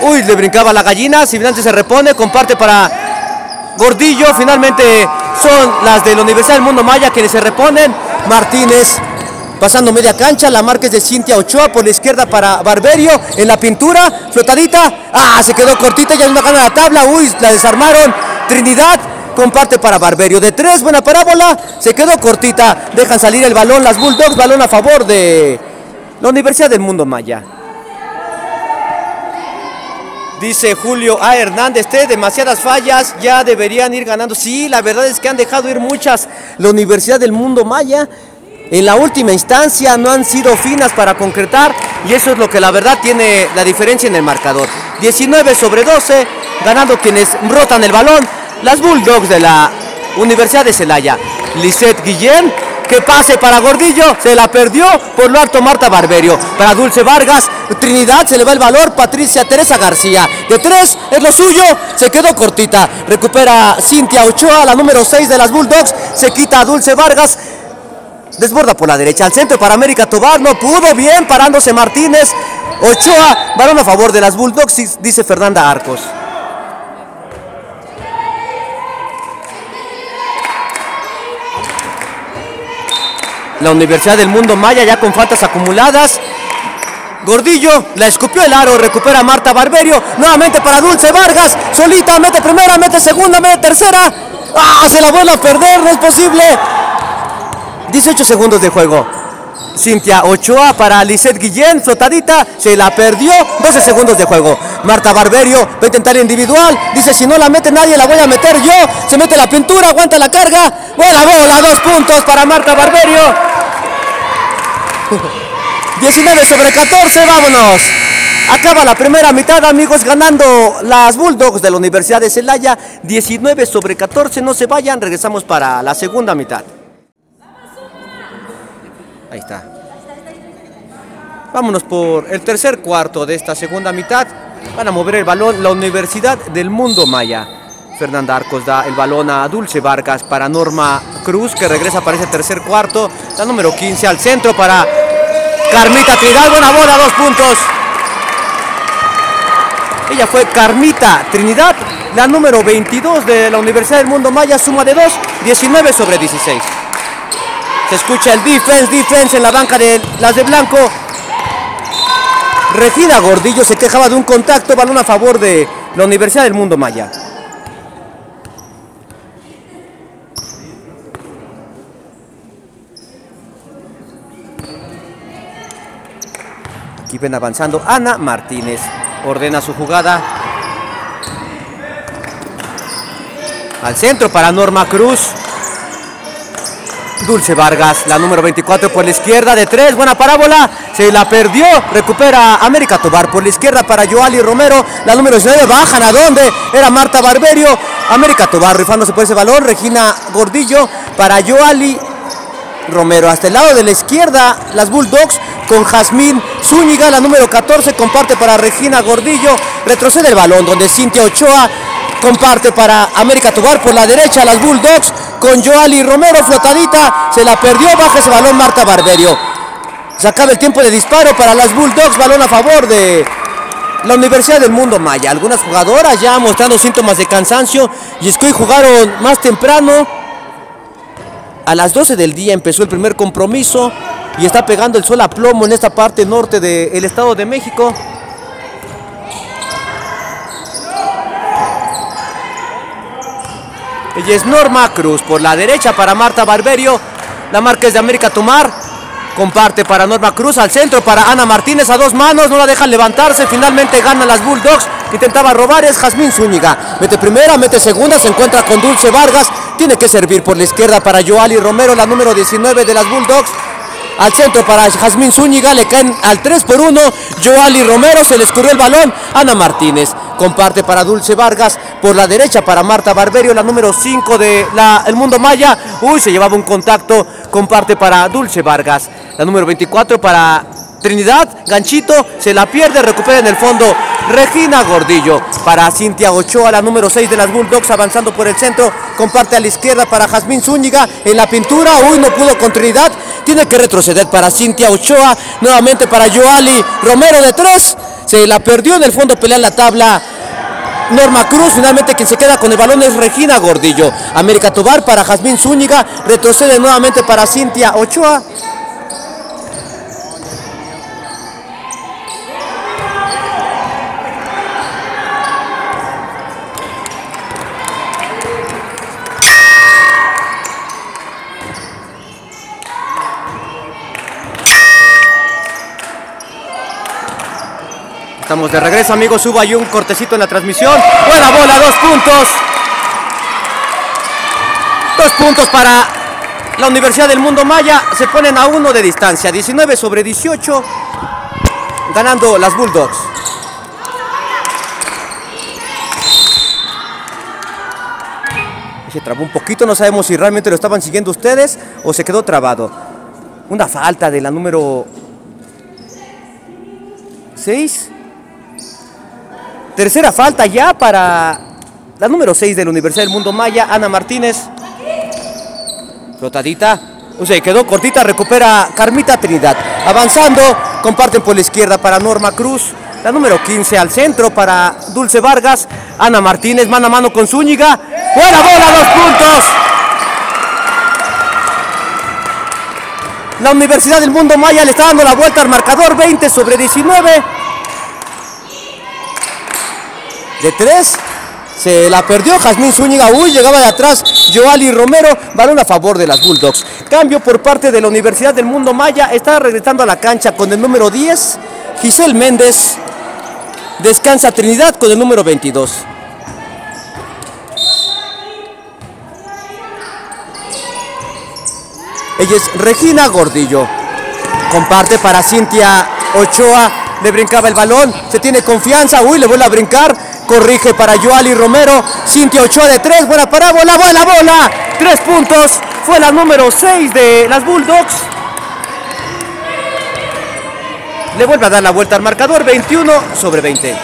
S1: Uy, le brincaba la gallina. Si finalmente se repone, comparte para Gordillo. Finalmente son las de la Universidad del Mundo Maya quienes se reponen. Martínez pasando media cancha, la marca es de Cintia Ochoa por la izquierda para Barberio, en la pintura, flotadita, ah, se quedó cortita, ya no gana la tabla, uy, la desarmaron, Trinidad, comparte para Barberio, de tres, buena parábola, se quedó cortita, dejan salir el balón, las Bulldogs, balón a favor de la Universidad del Mundo Maya. Dice Julio A. Hernández, te demasiadas fallas, ya deberían ir ganando. Sí, la verdad es que han dejado ir muchas la Universidad del Mundo Maya en la última instancia no han sido finas para concretar y eso es lo que la verdad tiene la diferencia en el marcador. 19 sobre 12, ganando quienes rotan el balón, las Bulldogs de la Universidad de Celaya. Lisette Guillén, que pase para Gordillo, se la perdió por lo alto Marta Barberio. Para Dulce Vargas, Trinidad se le va el valor, Patricia Teresa García. De tres es lo suyo, se quedó cortita. Recupera Cintia Ochoa, la número 6 de las Bulldogs, se quita a Dulce Vargas. Desborda por la derecha al centro para América Tobar. No pudo bien parándose Martínez. Ochoa, balón a favor de las Bulldogs, dice Fernanda Arcos. La Universidad del Mundo Maya ya con faltas acumuladas. Gordillo, la escupió el aro, recupera Marta Barberio, nuevamente para Dulce Vargas, solita, mete primera, mete segunda, mete tercera. ¡Ah! Se la vuelve a perder, no es posible. 18 segundos de juego. Cintia Ochoa para Lisette Guillén, flotadita, se la perdió, 12 segundos de juego. Marta Barberio va a intentar individual, dice si no la mete nadie la voy a meter yo, se mete la pintura, aguanta la carga, buena bola, dos puntos para Marta Barberio. 19 sobre 14, vámonos. Acaba la primera mitad, amigos, ganando las Bulldogs de la Universidad de Celaya. 19 sobre 14, no se vayan, regresamos para la segunda mitad. Ahí está. Vámonos por el tercer cuarto de esta segunda mitad. Van a mover el balón la Universidad del Mundo Maya. Fernanda Arcos da el balón a Dulce Vargas para Norma Cruz, que regresa para ese tercer cuarto. La número 15 al centro para Carmita Trinidad. Buena bola, dos puntos. Ella fue Carmita Trinidad, la número 22 de la Universidad del Mundo Maya, suma de 2, 19 sobre 16. Se escucha el defense, defense en la banca de las de blanco. Regina Gordillo se quejaba de un contacto, balón a favor de la Universidad del Mundo Maya. Aquí ven avanzando Ana Martínez. Ordena su jugada. Al centro para Norma Cruz. Dulce Vargas, la número 24 por la izquierda de tres, buena parábola, se la perdió, recupera América Tobar por la izquierda para Joali Romero, la número 19, bajan a dónde, era Marta Barberio, América Tobar rifándose por ese balón, Regina Gordillo para Joali Romero, hasta el lado de la izquierda, las Bulldogs con Jazmín Zúñiga, la número 14, comparte para Regina Gordillo, retrocede el balón donde Cintia Ochoa comparte para América Tobar por la derecha, las Bulldogs con Joali Romero, flotadita, se la perdió, baja ese balón Marta Barberio. Se acaba el tiempo de disparo para las Bulldogs, balón a favor de la Universidad del Mundo Maya. Algunas jugadoras ya mostrando síntomas de cansancio y hoy jugaron más temprano. A las 12 del día empezó el primer compromiso y está pegando el sol a plomo en esta parte norte del Estado de México. Ella es Norma Cruz por la derecha para Marta Barberio. La marca es de América Tomar. Comparte para Norma Cruz al centro para Ana Martínez a dos manos. No la dejan levantarse. Finalmente ganan las Bulldogs. Intentaba robar es Jazmín Zúñiga. Mete primera, mete segunda. Se encuentra con Dulce Vargas. Tiene que servir por la izquierda para Joali Romero, la número 19 de las Bulldogs. Al centro para Jazmín Zúñiga, le caen al 3 por 1. Joali Romero, se le escurrió el balón. Ana Martínez comparte para Dulce Vargas. Por la derecha para Marta Barberio, la número 5 de la, El Mundo Maya. Uy, se llevaba un contacto. Comparte para Dulce Vargas. La número 24 para Trinidad, ganchito, se la pierde, recupera en el fondo Regina Gordillo para Cintia Ochoa, la número 6 de las Bulldogs, avanzando por el centro, comparte a la izquierda para Jazmín Zúñiga en la pintura, uy, no pudo con Trinidad, tiene que retroceder para Cintia Ochoa, nuevamente para Joali Romero de 3, se la perdió en el fondo, pelea la tabla. Norma Cruz, finalmente quien se queda con el balón es Regina Gordillo. América Tobar para Jazmín Zúñiga, retrocede nuevamente para Cintia Ochoa. Estamos de regreso, amigos. Subo ahí un cortecito en la transmisión. Buena bola, dos puntos. Dos puntos para la Universidad del Mundo Maya. Se ponen a uno de distancia. 19 sobre 18. Ganando las Bulldogs. Se trabó un poquito. No sabemos si realmente lo estaban siguiendo ustedes o se quedó trabado. Una falta de la número 6. Tercera falta ya para la número 6 de la Universidad del Mundo Maya, Ana Martínez. Flotadita. O sea, quedó cortita, recupera Carmita Trinidad. Avanzando, comparten por la izquierda para Norma Cruz. La número 15 al centro para Dulce Vargas. Ana Martínez, mano a mano con Zúñiga. ¡Buena bola! ¡Dos puntos! La Universidad del Mundo Maya le está dando la vuelta al marcador 20 sobre 19. De 3 se la perdió Jazmín Zúñiga. Uy, llegaba de atrás Joali Romero. Balón a favor de las Bulldogs. Cambio por parte de la Universidad del Mundo Maya. Está regresando a la cancha con el número 10. Giselle Méndez. Descansa Trinidad con el número 22. Ella es Regina Gordillo. Comparte para Cintia Ochoa. Le brincaba el balón. Se tiene confianza. Uy, le vuelve a brincar. Corrige para Joali Romero. Cintia Ochoa de tres. Buena parábola. Buena bola. Tres puntos. Fue la número 6 de las Bulldogs. Le vuelve a dar la vuelta al marcador. 21 sobre 20.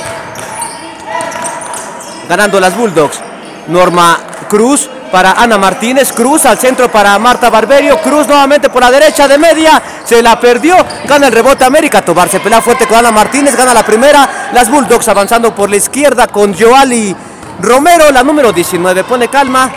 S1: Ganando las Bulldogs. Norma Cruz para Ana Martínez, Cruz al centro para Marta Barberio, Cruz nuevamente por la derecha de media, se la perdió, gana el rebote América, Tobar se pelea fuerte con Ana Martínez, gana la primera, las Bulldogs avanzando por la izquierda con Joali Romero, la número 19, pone calma.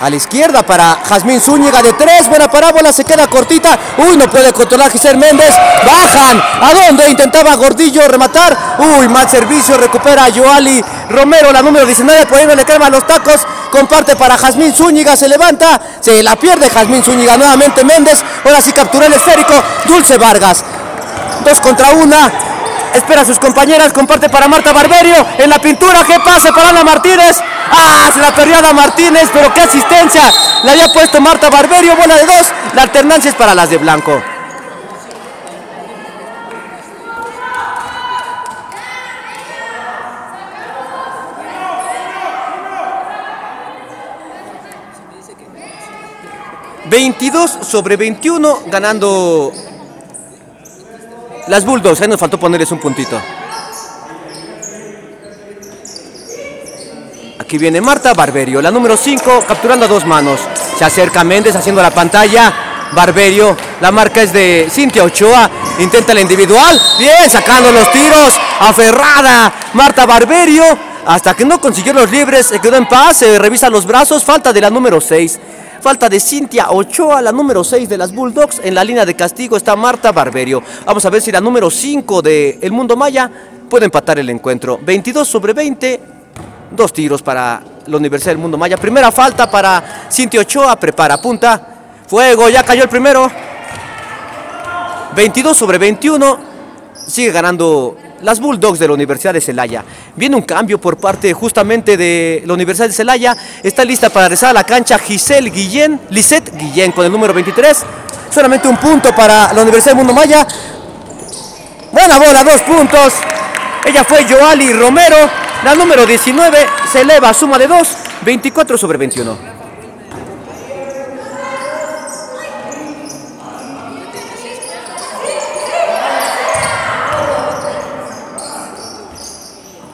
S1: A la izquierda para Jazmín Zúñiga de tres. Buena parábola, se queda cortita. Uy, no puede controlar Giselle Méndez. Bajan. ¿A dónde? Intentaba Gordillo rematar. Uy, mal servicio. Recupera a Joali Romero, la número 19. Por ahí no le calma los tacos. Comparte para Jazmín Zúñiga. Se levanta. Se la pierde Jazmín Zúñiga. Nuevamente Méndez. Ahora sí capturó el esférico. Dulce Vargas. Dos contra una. Espera a sus compañeras, comparte para Marta Barberio. En la pintura, que pase para Ana Martínez. Ah, se la perdió Ana Martínez, pero qué asistencia. La había puesto Marta Barberio, bola de dos. La alternancia es para las de blanco. ...22 sobre 21... ...ganando... ...las Bulldogs... ...ahí nos faltó ponerles un puntito... Aquí viene Marta Barberio, la número 5, capturando a dos manos. Se acerca Méndez haciendo la pantalla. Barberio, la marca es de Cintia Ochoa. Intenta la individual. Bien, sacando los tiros. Aferrada Marta Barberio. Hasta que no consiguió los libres, se quedó en paz. Se revisa los brazos. Falta de la número 6. Falta de Cintia Ochoa, la número 6 de las Bulldogs. En la línea de castigo está Marta Barberio. Vamos a ver si la número 5 de El Mundo Maya puede empatar el encuentro. 22 sobre 20. Dos tiros para la Universidad del Mundo Maya. Primera falta para Cintia Ochoa. Prepara, punta. Fuego, ya cayó el primero. 22 sobre 21. Sigue ganando las Bulldogs de la Universidad de Celaya. Viene un cambio por parte justamente de la Universidad de Celaya. Está lista para regresar a la cancha Giselle Guillén, Lisette Guillén con el número 23. Solamente un punto para la Universidad del Mundo Maya. Buena bola, dos puntos. Ella fue Joali Romero. La número 19 se eleva a suma de 2, 24 sobre 21.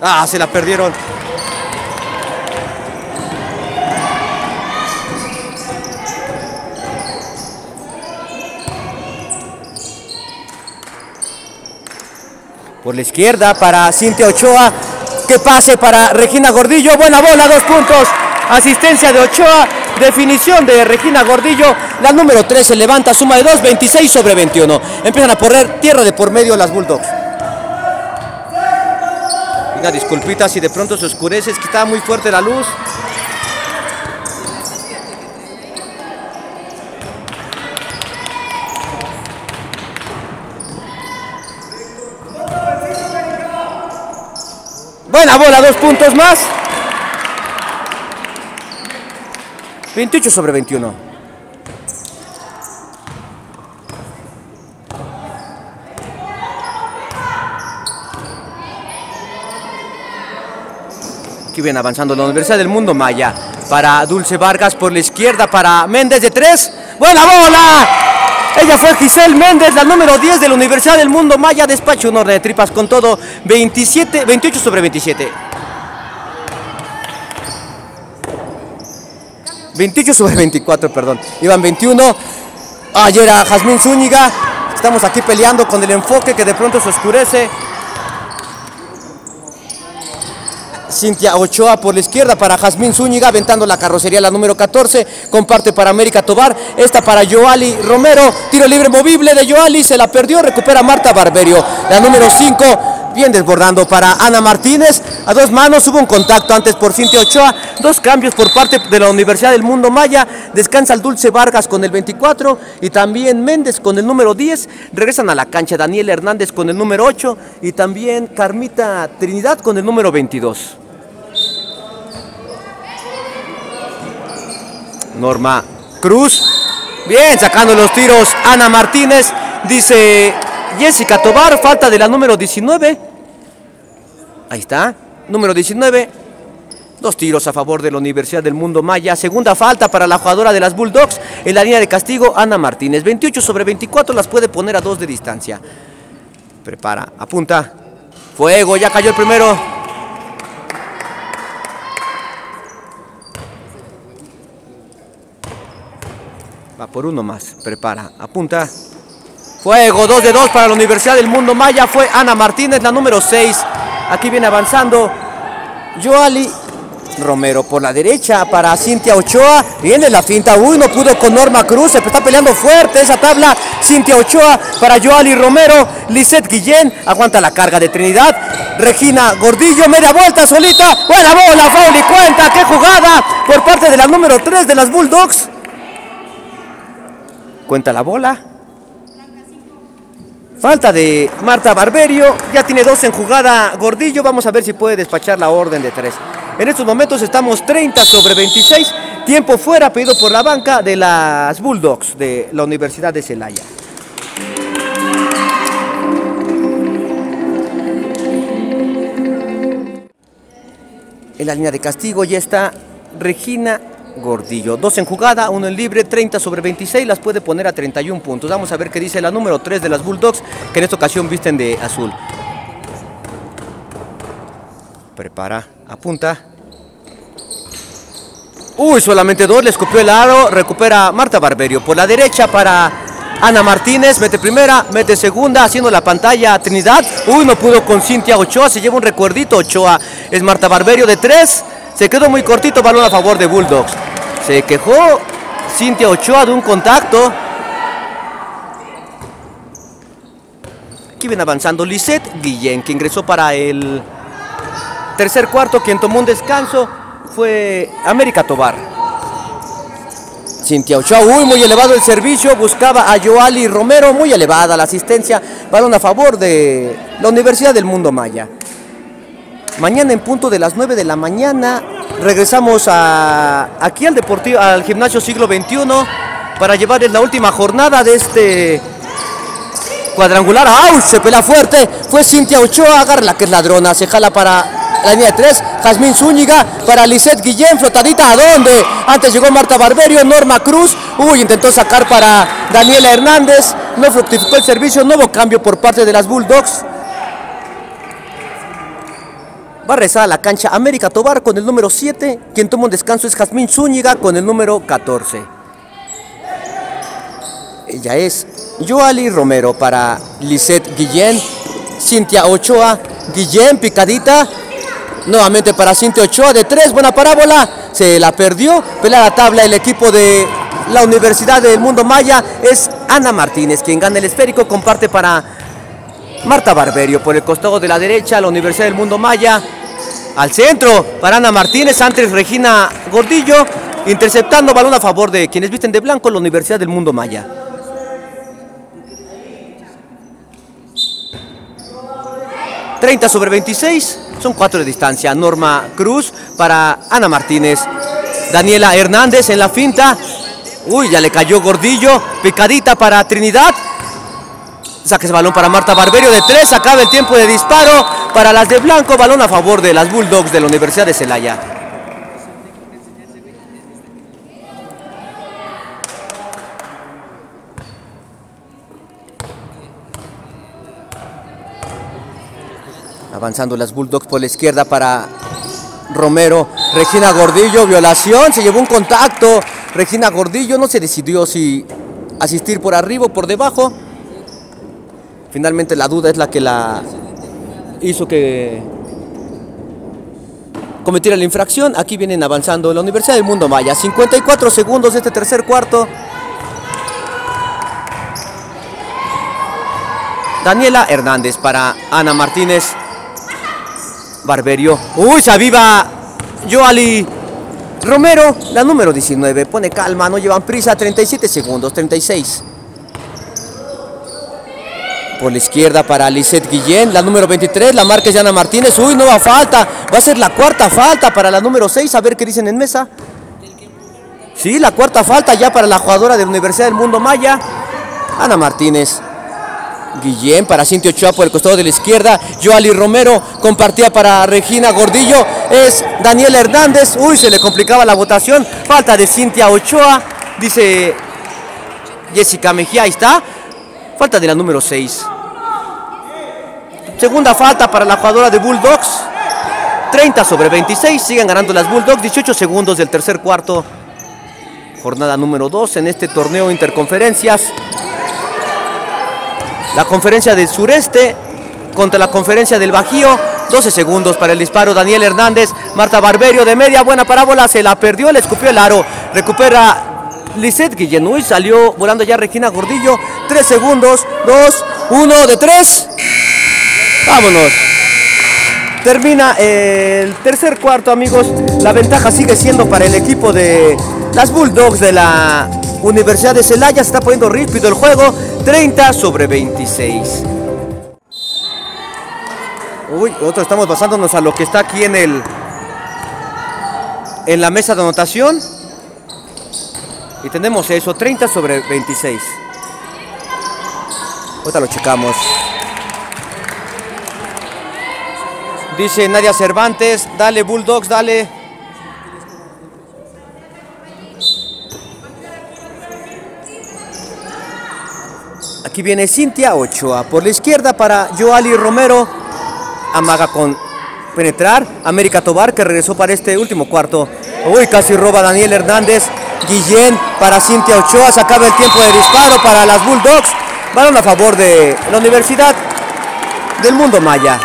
S1: Ah, se la perdieron. Por la izquierda para Cintia Ochoa que pase para Regina Gordillo. Buena bola, dos puntos. Asistencia de Ochoa. Definición de Regina Gordillo. La número 3 se levanta, suma de 2, 26 sobre 21. Empiezan a correr tierra de por medio las Bulldogs. Una disculpita si de pronto se oscurece, es que está muy fuerte la luz. Buena bola, dos puntos más. 28 sobre 21. Aquí viene avanzando la Universidad del Mundo Maya. Para Dulce Vargas por la izquierda, para Méndez de tres. ¡Buena bola! Ella fue Giselle Méndez, la número 10 de la Universidad del Mundo Maya, despacho un orden de tripas con todo, 27, 28 sobre 27. 28 sobre 24, perdón. Iban 21. Ayer a Jazmín Zúñiga. Estamos aquí peleando con el enfoque que de pronto se oscurece. Cintia Ochoa por la izquierda para Jazmín Zúñiga, aventando la carrocería la número 14, comparte para América Tobar, esta para Joali Romero, tiro libre movible de Joali, se la perdió, recupera Marta Barberio, la número 5, bien desbordando para Ana Martínez, a dos manos, hubo un contacto antes por Cintia Ochoa, dos cambios por parte de la Universidad del Mundo Maya, descansa el Dulce Vargas con el 24 y también Méndez con el número 10, regresan a la cancha Daniel Hernández con el número 8 y también Carmita Trinidad con el número 22. Norma Cruz. Bien, sacando los tiros Ana Martínez. Dice Jessica Tobar, falta de la número 19. Ahí está, número 19. Dos tiros a favor de la Universidad del Mundo Maya. Segunda falta para la jugadora de las Bulldogs. En la línea de castigo, Ana Martínez. 28 sobre 24 las puede poner a dos de distancia. Prepara, apunta. Fuego, ya cayó el primero. Va por uno más. Prepara. Apunta. Fuego. Dos de dos para la Universidad del Mundo Maya. Fue Ana Martínez, la número 6. Aquí viene avanzando. Joali Romero por la derecha para Cintia Ochoa. Viene la finta. Uy, no pudo con Norma Cruz. Se está peleando fuerte esa tabla. Cintia Ochoa para Joali Romero. Lisette Guillén. Aguanta la carga de Trinidad. Regina Gordillo. Media vuelta solita. Buena bola. Foul y cuenta. Qué jugada por parte de la número 3 de las Bulldogs. Cuenta la bola. Falta de Marta Barberio. Ya tiene dos en jugada Gordillo. Vamos a ver si puede despachar la orden de tres. En estos momentos estamos 30 sobre 26. Tiempo fuera pedido por la banca de las Bulldogs de la Universidad de Celaya. En la línea de castigo ya está Regina Gordillo. Dos en jugada, uno en libre, 30 sobre 26, las puede poner a 31 puntos. Vamos a ver qué dice la número 3 de las Bulldogs, que en esta ocasión visten de azul. Prepara, apunta. Uy, solamente dos, le escupió el aro, recupera Marta Barberio. Por la derecha para Ana Martínez, mete primera, mete segunda, haciendo la pantalla a Trinidad. Uy, no pudo con Cintia Ochoa, se lleva un recuerdito. Ochoa es Marta Barberio de tres. Se quedó muy cortito, balón a favor de Bulldogs. Se quejó Cintia Ochoa de un contacto. Aquí viene avanzando Lisette Guillén, que ingresó para el tercer cuarto. Quien tomó un descanso fue América Tobar. Cintia Ochoa, uy, muy elevado el servicio, buscaba a Joali Romero, muy elevada la asistencia, balón a favor de la Universidad del Mundo Maya. Mañana en punto de las 9 de la mañana regresamos a, aquí al deportivo, al gimnasio siglo XXI para llevarles la última jornada de este cuadrangular. ¡Au! Se pela fuerte. Fue Cintia Ochoa, agarra la que es ladrona, se jala para la línea de tres, Jazmín Zúñiga para Lisette Guillén, flotadita a dónde. Antes llegó Marta Barberio, Norma Cruz. Uy, intentó sacar para Daniela Hernández. No fructificó el servicio, nuevo cambio por parte de las Bulldogs. Va a rezar a la cancha América Tobar con el número 7. Quien toma un descanso es Jazmín Zúñiga con el número 14. Ella es Joali Romero para Lisette Guillén. Cintia Ochoa, Guillén, picadita. Nuevamente para Cintia Ochoa de 3, buena parábola. Se la perdió. Pelea la tabla el equipo de la Universidad del Mundo Maya. Es Ana Martínez quien gana el esférico. Comparte para Marta Barberio por el costado de la derecha. La Universidad del Mundo Maya. Al centro para Ana Martínez, antes Regina Gordillo, interceptando balón a favor de quienes visten de blanco la Universidad del Mundo Maya. ...30 sobre 26... ...son 4 de distancia... ...Norma Cruz para Ana Martínez... ...Daniela Hernández en la finta... ...uy, ya le cayó Gordillo... ...picadita para Trinidad... Saque ese balón para Marta Barberio de 3... ...acaba el tiempo de disparo... ...para las de blanco... ...balón a favor de las Bulldogs de la Universidad de Celaya... Avanzando las Bulldogs por la izquierda para Romero. Regina Gordillo, violación, se llevó un contacto. Regina Gordillo no se decidió si asistir por arriba o por debajo. Finalmente la duda es la que la hizo que cometiera la infracción. Aquí vienen avanzando la Universidad del Mundo Maya. 54 segundos de este tercer cuarto. Daniela Hernández para Ana Martínez. Barberio. Uy, se aviva Joali Romero, la número 19. Pone calma, no llevan prisa. 37 segundos, 36. Por la izquierda para Lisette Guillén, la número 23, la marca es Ana Martínez. Uy, nueva falta. Va a ser la cuarta falta para la número 6. A ver qué dicen en mesa. Sí, la cuarta falta ya para la jugadora de la Universidad del Mundo Maya. Ana Martínez. Guillén para Cintia Ochoa por el costado de la izquierda. Joali Romero compartía para Regina Gordillo. Es Daniel Hernández. Uy, se le complicaba la votación. Falta de Cintia Ochoa. Dice Jessica Mejía. Ahí está. Falta de la número 6. Segunda falta para la jugadora de Bulldogs. 30 sobre 26. Siguen ganando las Bulldogs. 18 segundos del tercer cuarto. Jornada número 2 en este torneo interconferencias. La conferencia del sureste contra la conferencia del Bajío. 12 segundos para el disparo. Daniel Hernández. Marta Barberio de media. Buena parábola. Se la perdió. Le escupió el aro. Recupera Lisette Guillenuy. Salió volando ya Regina Gordillo. 3 segundos. 2, 1 de 3. Vámonos. Termina el tercer cuarto, amigos. La ventaja sigue siendo para el equipo de las Bulldogs de la Universidad de Celaya. Se está poniendo rípido el juego. 30 sobre 26. Uy, otro estamos basándonos a lo que está aquí en el en la mesa de anotación. Y tenemos eso, 30 sobre 26. Ahorita lo checamos. Dice Nadia Cervantes, dale Bulldogs, dale. Aquí viene Cintia Ochoa. Por la izquierda para Joali Romero. Amaga con penetrar. América Tobar que regresó para este último cuarto. Uy, casi roba Daniel Hernández. Guillén para Cintia Ochoa. Se acaba el tiempo de disparo para las Bulldogs. Balón a favor de la Universidad del Mundo Maya.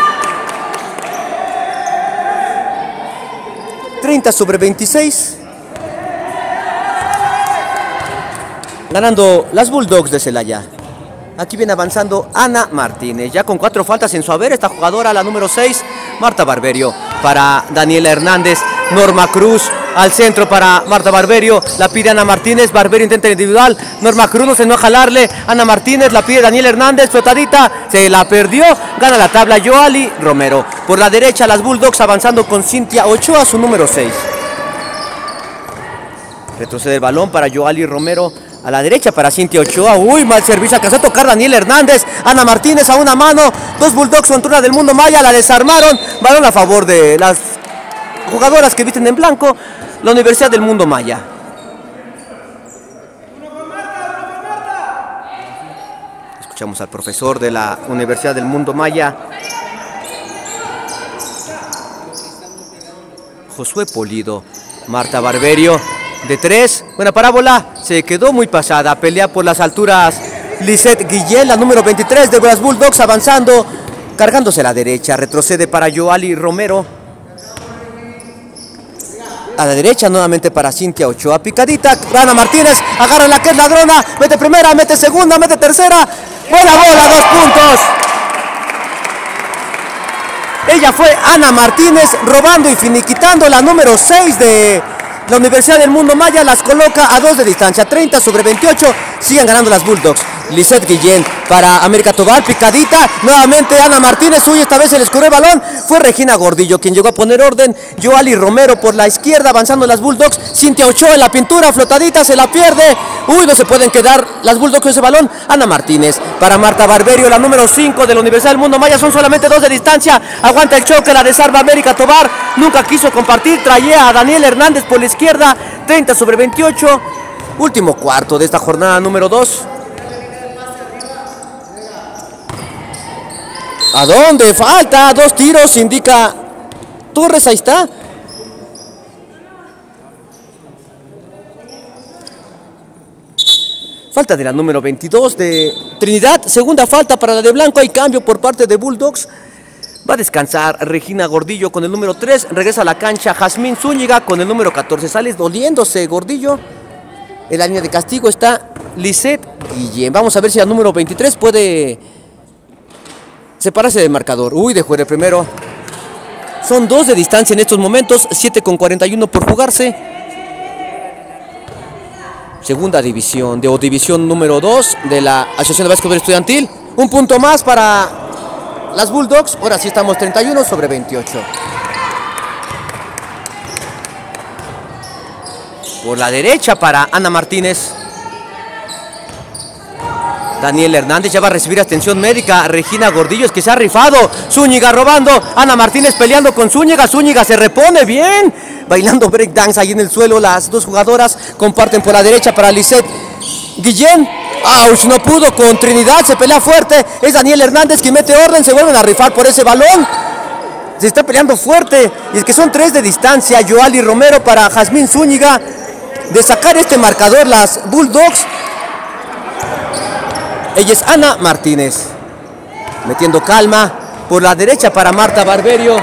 S1: 30 sobre 26. Ganando las Bulldogs de Celaya. Aquí viene avanzando Ana Martínez, ya con cuatro faltas en su haber. Esta jugadora, la número 6, Marta Barberio. Para Daniela Hernández, Norma Cruz. Al centro para Marta Barberio, la pide Ana Martínez, Barberio intenta individual, Norma Cruz no se no jalarle, Ana Martínez la pide Daniel Hernández, flotadita, se la perdió, gana la tabla Joali Romero. Por la derecha las Bulldogs avanzando con Cintia Ochoa, su número 6. Retrocede el balón para Joali Romero, a la derecha para Cintia Ochoa. Uy, mal servicio. Alcanzó a tocar Daniel Hernández. Ana Martínez a una mano. Dos Bulldogs contra del mundo Maya. La desarmaron. Balón a favor de las jugadoras que visten en blanco. La Universidad del Mundo Maya. Escuchamos al profesor de la Universidad del Mundo Maya. Josué Polido. Marta Barberio de tres. Buena parábola. Se quedó muy pasada. Pelea por las alturas. Lisette Guillén, la número 23 de las Bulldogs, avanzando. Cargándose a la derecha. Retrocede para Joali Romero. A la derecha nuevamente para Cintia Ochoa. Picadita. Rana Martínez. Agarra la que es ladrona. Mete primera, mete segunda, mete tercera. Buena bola, dos puntos. Ella fue Ana Martínez robando y finiquitando la número 6 de la Universidad del Mundo Maya las coloca a dos de distancia, 30 sobre 28, siguen ganando las Bulldogs. Lisette Guillén para América Tobar, picadita, nuevamente Ana Martínez, uy, esta vez el balón, fue Regina Gordillo quien llegó a poner orden, Joali Romero por la izquierda, avanzando las Bulldogs, Cintia Ochoa en la pintura, flotadita, se la pierde, uy, no se pueden quedar las Bulldogs con ese balón, Ana Martínez para Marta Barberio, la número 5 de la Universidad del Mundo Maya, son solamente dos de distancia, aguanta el choque, la desarma América Tobar, nunca quiso compartir, traía a Daniel Hernández por la izquierda, 30 sobre 28, último cuarto de esta jornada número 2. ¿A dónde? Falta dos tiros, indica Torres, ahí está. Falta de la número 22 de Trinidad. Segunda falta para la de Blanco. Hay cambio por parte de Bulldogs. Va a descansar Regina Gordillo con el número 3. Regresa a la cancha Jazmín Zúñiga con el número 14. Sale doliéndose Gordillo. En la línea de castigo está Lisette Guillén. Vamos a ver si el número 23 puede separarse del marcador. Uy, dejó el primero. Son dos de distancia en estos momentos. 7 con 41 por jugarse. Segunda división de o división número 2 de la Asociación de Básquetbol Estudiantil. Un punto más para las Bulldogs. Ahora sí estamos 31 sobre 28. Por la derecha para Ana Martínez. Daniel Hernández ya va a recibir atención médica. Regina Gordillo es que se ha rifado. Zúñiga robando. Ana Martínez peleando con Zúñiga. Zúñiga se repone bien. Bailando breakdance ahí en el suelo. Las dos jugadoras comparten por la derecha para Lisette Guillén. Auch, no pudo con Trinidad. Se pelea fuerte. Es Daniel Hernández quien mete orden. Se vuelven a rifar por ese balón. Se está peleando fuerte. Y es que son tres de distancia. Joali Romero para Jazmín Zúñiga. De sacar este marcador las Bulldogs. Ella es Ana Martínez. Metiendo calma por la derecha para Marta Barberio.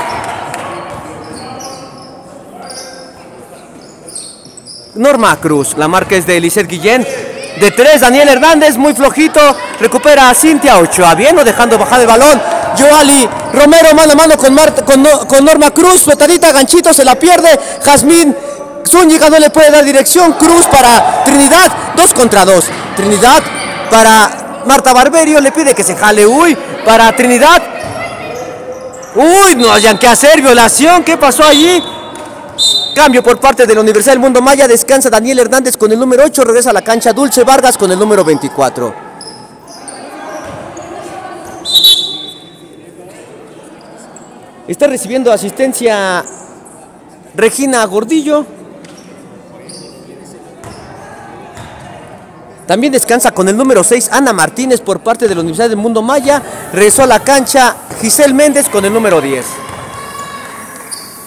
S1: Norma Cruz, la marca es de Eliseth Guillén. De tres, Daniel Hernández, muy flojito. Recupera a Cintia Ochoa. Bien, o dejando bajar el balón. Joali Romero mano a mano con, con, Norma Cruz. Flotadita, ganchito, se la pierde. Jazmín Zúñiga no le puede dar dirección. Cruz para Trinidad. Dos contra dos. Trinidad para Marta Barberio le pide que se jale. Uy, para Trinidad. Uy, no hayan que hacer. Violación. ¿Qué pasó allí? Cambio por parte de la Universidad del Mundo Maya. Descansa Daniel Hernández con el número 8. Regresa a la cancha Dulce Vargas con el número 24. Está recibiendo asistencia Regina Gordillo. También descansa con el número 6 Ana Martínez por parte de la Universidad del Mundo Maya. Regresó a la cancha Giselle Méndez con el número 10.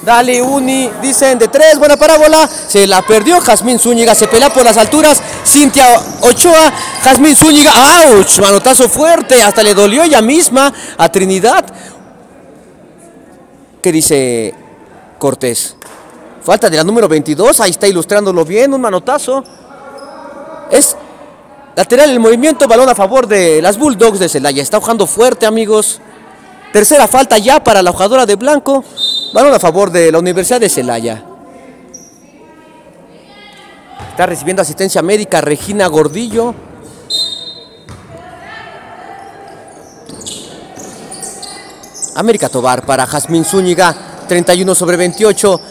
S1: Dale, Uni, dicen de tres, buena parábola. Se la perdió Jazmín Zúñiga, se pelea por las alturas. Cintia Ochoa, Jazmín Zúñiga, ¡auch! Manotazo fuerte, hasta le dolió ella misma a Trinidad. ¿Qué dice Cortés? Falta de la número 22, ahí está ilustrándolo bien, un manotazo. Es lateral el movimiento, balón a favor de las Bulldogs de Celaya. Está jugando fuerte, amigos. Tercera falta ya para la jugadora de blanco. Balón a favor de la Universidad de Celaya. Está recibiendo asistencia médica Regina Gordillo. América Tobar para Jazmín Zúñiga, 31 sobre 28.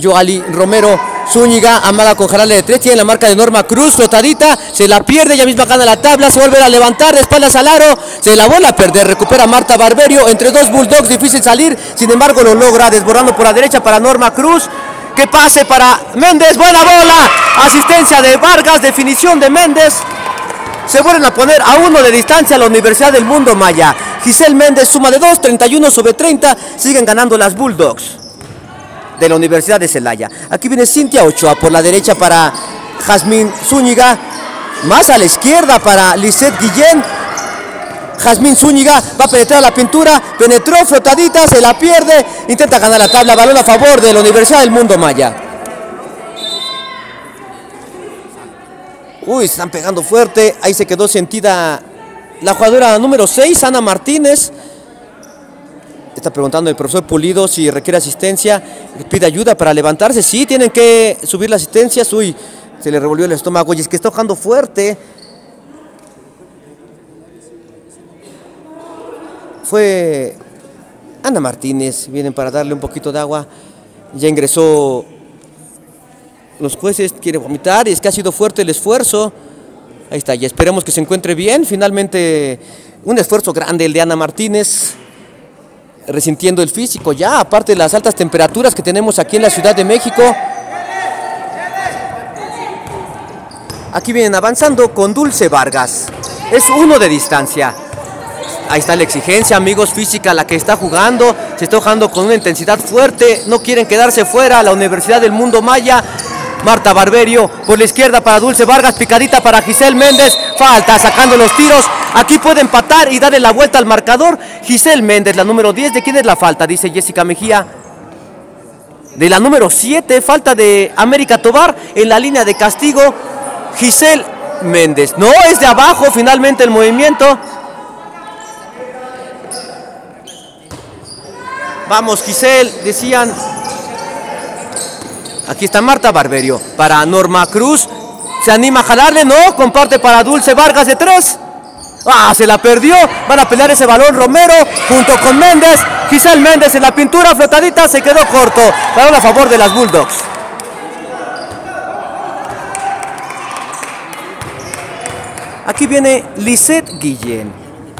S1: Joali Romero Zúñiga, amada con jarale de tres, tiene la marca de Norma Cruz, flotadita, se la pierde, ella misma gana la tabla, se vuelve a levantar, de espaldas al aro, se la vuelve a perder, recupera Marta Barberio, entre dos Bulldogs, difícil salir, sin embargo lo logra, desbordando por la derecha para Norma Cruz, que pase para Méndez, buena bola, asistencia de Vargas, definición de Méndez, se vuelven a poner a uno de distancia a la Universidad del Mundo Maya. Giselle Méndez suma de 2, 31 sobre 30, siguen ganando las Bulldogs de la Universidad de Celaya. Aquí viene Cintia Ochoa por la derecha para Jazmín Zúñiga, más a la izquierda para Lisette Guillén. Jazmín Zúñiga va a penetrar la pintura, penetró flotadita, se la pierde, intenta ganar la tabla, balón a favor de la Universidad del Mundo Maya. Uy, están pegando fuerte, ahí se quedó sentida la jugadora número 6, Ana Martínez. Está preguntando el profesor Pulido si requiere asistencia, pide ayuda para levantarse. Sí, tienen que subir la asistencia. Uy, se le revolvió el estómago y es que está jugando fuerte. Fue Ana Martínez, vienen para darle un poquito de agua. Ya ingresó los jueces, quiere vomitar y es que ha sido fuerte el esfuerzo. Ahí está, y esperemos que se encuentre bien. Finalmente, un esfuerzo grande el de Ana Martínez resintiendo el físico ya, aparte de las altas temperaturas que tenemos aquí en la Ciudad de México. Aquí vienen avanzando con Dulce Vargas. Es uno de distancia. Ahí está la exigencia, amigos, física la que está jugando. Se está jugando con una intensidad fuerte. No quieren quedarse fuera. La Universidad del Mundo Maya. Marta Barberio por la izquierda para Dulce Vargas, picadita para Giselle Méndez, falta sacando los tiros, aquí puede empatar y darle la vuelta al marcador. Giselle Méndez, la número 10, ¿de quién es la falta? Dice Jessica Mejía. De la número 7, falta de América Tobar en la línea de castigo. Giselle Méndez. No, es de abajo finalmente el movimiento. Vamos, Giselle, decían. Aquí está Marta Barberio para Norma Cruz. Se anima a jalarle, no, comparte para Dulce Vargas de tres. Ah, se la perdió. Van a pelear ese balón Romero junto con Méndez. Giselle Méndez en la pintura flotadita se quedó corto. Balón a favor de las Bulldogs. Aquí viene Lisette Guillén.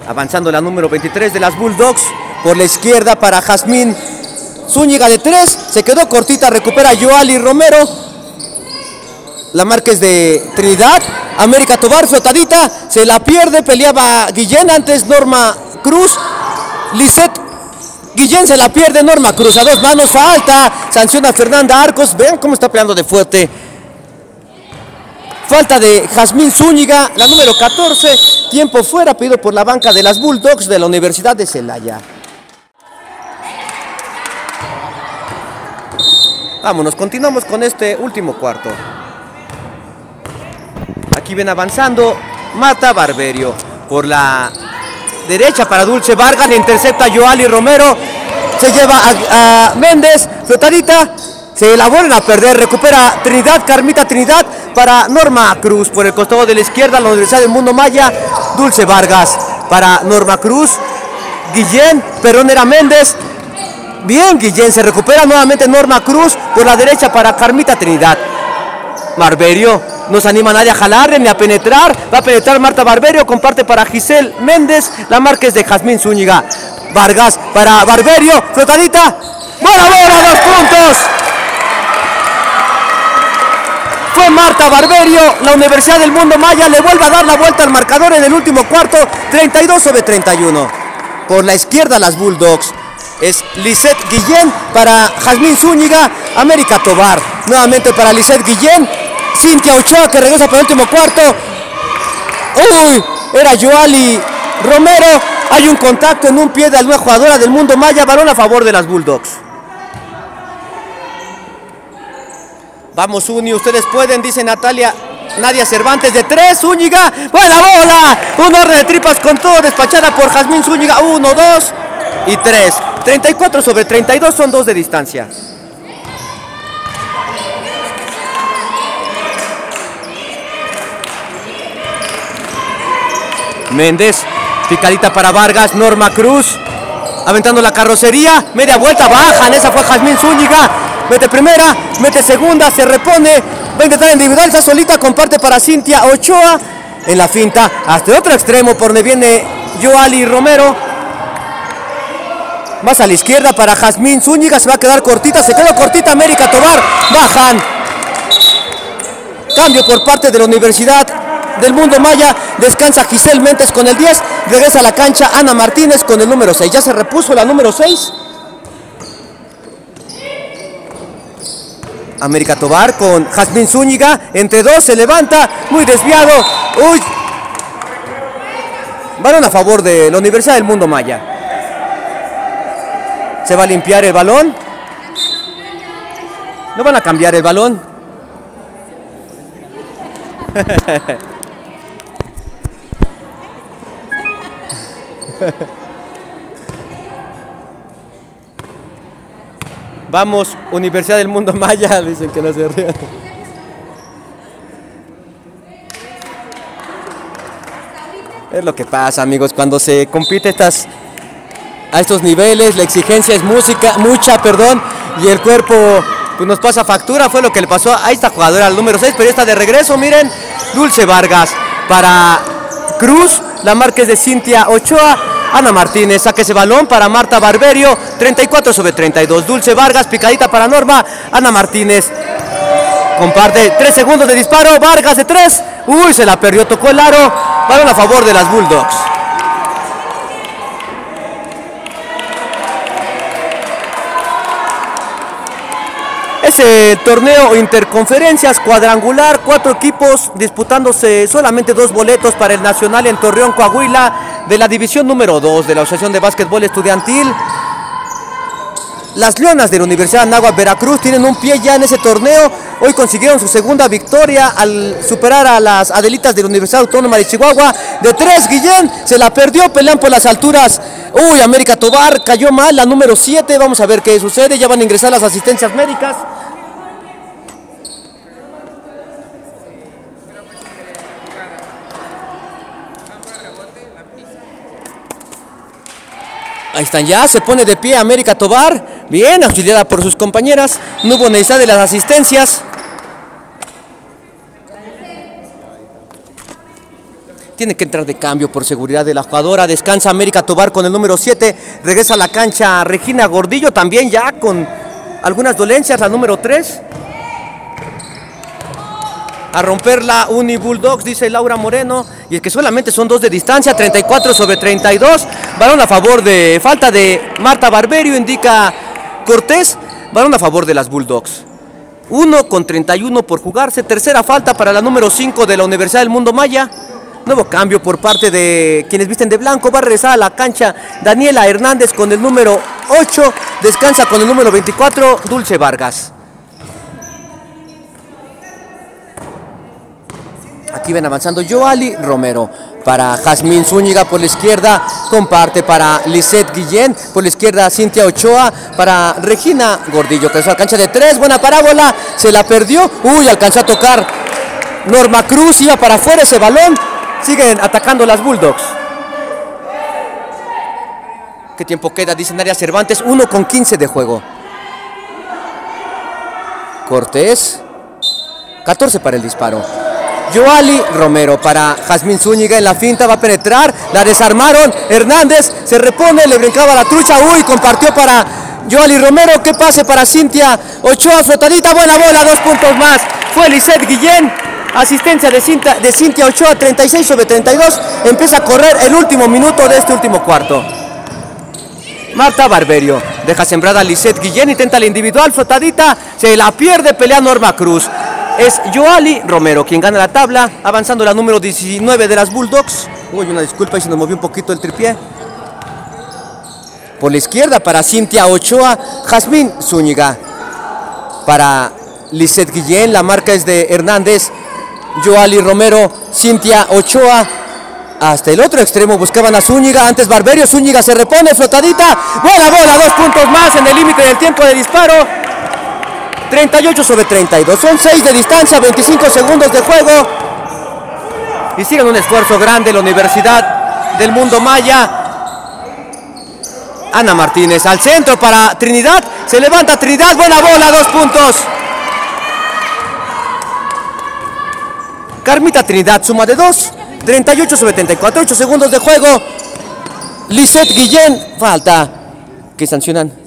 S1: Avanzando la número 23 de las Bulldogs. Por la izquierda para Jazmín Zúñiga de tres. Se quedó cortita. Recupera Joali Romero. La marca es de Trinidad. América Tobar, flotadita. Se la pierde. Peleaba Guillén antes Norma Cruz. Lisette Guillén se la pierde. Norma Cruz a dos manos. Falta. Sanciona Fernanda Arcos. Ven cómo está peleando de fuerte. Falta de Jazmín Zúñiga, la número 14. Tiempo fuera pedido por la banca de las Bulldogs de la Universidad de Celaya. Vámonos, continuamos con este último cuarto. Aquí ven avanzando Mata Barberio por la derecha para Dulce Vargas, le intercepta Joali Romero, se lleva a, Méndez, flotadita, Se la vuelven a perder. Recupera Trinidad, Carmita Trinidad para Norma Cruz. Por el costado de la izquierda, la Universidad del Mundo Maya. Dulce Vargas para Norma Cruz. Guillén, Perronera Méndez. Bien, Guillén. Se recupera nuevamente Norma Cruz por la derecha para Carmita Trinidad. Barberio. No se anima nadie a jalar ni a penetrar. Va a penetrar Marta Barberio. Comparte para Giselle Méndez. La marca es de Jazmín Zúñiga. Vargas para Barberio. Flotadita. Buena bola, dos puntos. Fue Marta Barberio, la Universidad del Mundo Maya le vuelve a dar la vuelta al marcador en el último cuarto, 32 sobre 31. Por la izquierda las Bulldogs. Es Lisette Guillén para Jazmín Zúñiga, América Tobar. Nuevamente para Lisette Guillén, Cintia Ochoa que regresa para el último cuarto. Uy, era Joali Romero. Hay un contacto en un pie de la jugadora del Mundo Maya, balón a favor de las Bulldogs. Vamos, Uni, ustedes pueden, dice Natalia. Nadia Cervantes de tres, Zúñiga, buena bola, un orden de tripas con todo, despachada por Jazmín Zúñiga, uno, dos y tres. 34 sobre 32 son dos de distancia. Méndez, picadita para Vargas, Norma Cruz, aventando la carrocería, media vuelta, bajan, esa fue Jazmín Zúñiga, mete primera, mete segunda, se repone, va a intentar individual, está solita, comparte para Cintia Ochoa, en la finta, hasta otro extremo por donde viene Joali Romero, más a la izquierda para Jazmín Zúñiga, se va a quedar cortita, se quedó cortita América Tobar, bajan, cambio por parte de la Universidad del Mundo Maya, descansa Giselle Méndez con el 10, regresa a la cancha Ana Martínez con el número 6, ya se repuso la número 6, América Tobar con Jazmín Zúñiga. Entre dos se levanta. Muy desviado. Uy. Balón a favor de la Universidad del Mundo Maya. Se va a limpiar el balón. No van a cambiar el balón. Vamos, Universidad del Mundo Maya, dicen que no se rían. Es lo que pasa, amigos, cuando se compite estas, a estos niveles, la exigencia es música, mucha, perdón, y el cuerpo pues, nos pasa factura, fue lo que le pasó a esta jugadora, al número 6, pero está de regreso, miren, Dulce Vargas para Cruz, la marca es de Cintia Ochoa, Ana Martínez saque ese balón para Marta Barberio, 34 sobre 32. Dulce Vargas, picadita para Norma, Ana Martínez comparte 3 segundos de disparo, Vargas de 3, uy, se la perdió, tocó el aro, balón a favor de las Bulldogs. Ese torneo interconferencias cuadrangular, cuatro equipos disputándose solamente dos boletos para el Nacional en Torreón, Coahuila, de la división número 2 de la Asociación de Básquetbol Estudiantil. Las Leonas de la Universidad Anáhuac Veracruz tienen un pie ya en ese torneo. Hoy consiguieron su segunda victoria al superar a las Adelitas de la Universidad Autónoma de Chihuahua. De tres, Guillén se la perdió, pelean por las alturas. Uy, América Tobar cayó mal, la número 7. Vamos a ver qué sucede. Ya van a ingresar las asistencias médicas. Ahí están ya, se pone de pie América Tobar, bien auxiliada por sus compañeras, no hubo necesidad de las asistencias. Tiene que entrar de cambio por seguridad de la jugadora, descansa América Tobar con el número 7, regresa a la cancha Regina Gordillo también ya con algunas dolencias, la número 3. A romper la Uni Bulldogs, dice Laura Moreno. Y es que solamente son dos de distancia, 34 sobre 32. Balón a favor de falta de Marta Barberio, indica Cortés. Balón a favor de las Bulldogs. 1 con 31 por jugarse. Tercera falta para la número 5 de la Universidad del Mundo Maya. Nuevo cambio por parte de quienes visten de blanco. Va a regresar a la cancha Daniela Hernández con el número 8. Descansa con el número 24, Dulce Vargas. Aquí ven avanzando Joali Romero para Jazmín Zúñiga por la izquierda, comparte para Lisette Guillén, por la izquierda Cintia Ochoa, para Regina Gordillo, que es la cancha de tres, buena parábola, se la perdió, uy, alcanzó a tocar Norma Cruz, iba para afuera ese balón, siguen atacando las Bulldogs. ¿Qué tiempo queda? Dice Naria Cervantes, 1 con 15 de juego. Cortés, 14 para el disparo. Joali Romero. Para Jazmín Zúñiga en la finta, va a penetrar, la desarmaron, Hernández se repone, le brincaba la trucha, uy, compartió para Joali Romero, que pase para Cintia Ochoa, flotadita, buena bola, dos puntos más, fue Lisette Guillén, asistencia de Cintia, de Cintia Ochoa, 36 sobre 32, empieza a correr el último minuto de este último cuarto. Marta Barberio deja sembrada Lisette Guillén, intenta la individual, flotadita, se la pierde, pelea Norma Cruz es Joali Romero quien gana la tabla, avanzando la número 19 de las Bulldogs. Uy, una disculpa y se nos movió un poquito el tripié. Por la izquierda para Cintia Ochoa, Jazmín Zúñiga. Para Lisette Guillén, la marca es de Hernández, Joali Romero, Cintia Ochoa. Hasta el otro extremo buscaban a Zúñiga, antes Barberio, Zúñiga se repone, flotadita, buena bola, dos puntos más en el límite del tiempo de disparo. 38 sobre 32. Son 6 de distancia, 25 segundos de juego. Y siguen un esfuerzo grande la Universidad del Mundo Maya. Ana Martínez al centro para Trinidad. Se levanta Trinidad. Buena bola, dos puntos. Carmita Trinidad suma de 2. 38 sobre 34. 8 segundos de juego. Lisette Guillén. Falta. Que sancionan.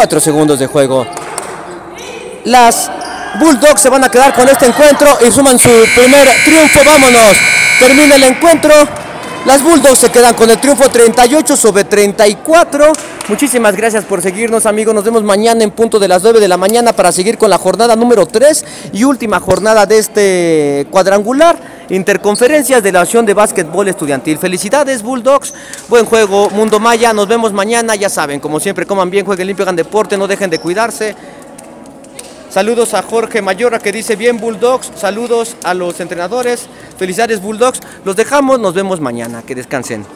S1: Cuatro segundos de juego. Las Bulldogs se van a quedar con este encuentro y suman su primer triunfo. Vámonos. Termina el encuentro. Las Bulldogs se quedan con el triunfo 38 sobre 34. Muchísimas gracias por seguirnos amigos. Nos vemos mañana en punto de las 9 de la mañana para seguir con la jornada número 3 y última jornada de este cuadrangular. Interconferencias de la acción de básquetbol estudiantil. Felicidades Bulldogs. Buen juego Mundo Maya. Nos vemos mañana. Ya saben, como siempre, coman bien, jueguen limpio, hagan deporte, no dejen de cuidarse. Saludos a Jorge Mayora que dice bien Bulldogs. Saludos a los entrenadores. Felicidades Bulldogs. Los dejamos, nos vemos mañana. Que descansen.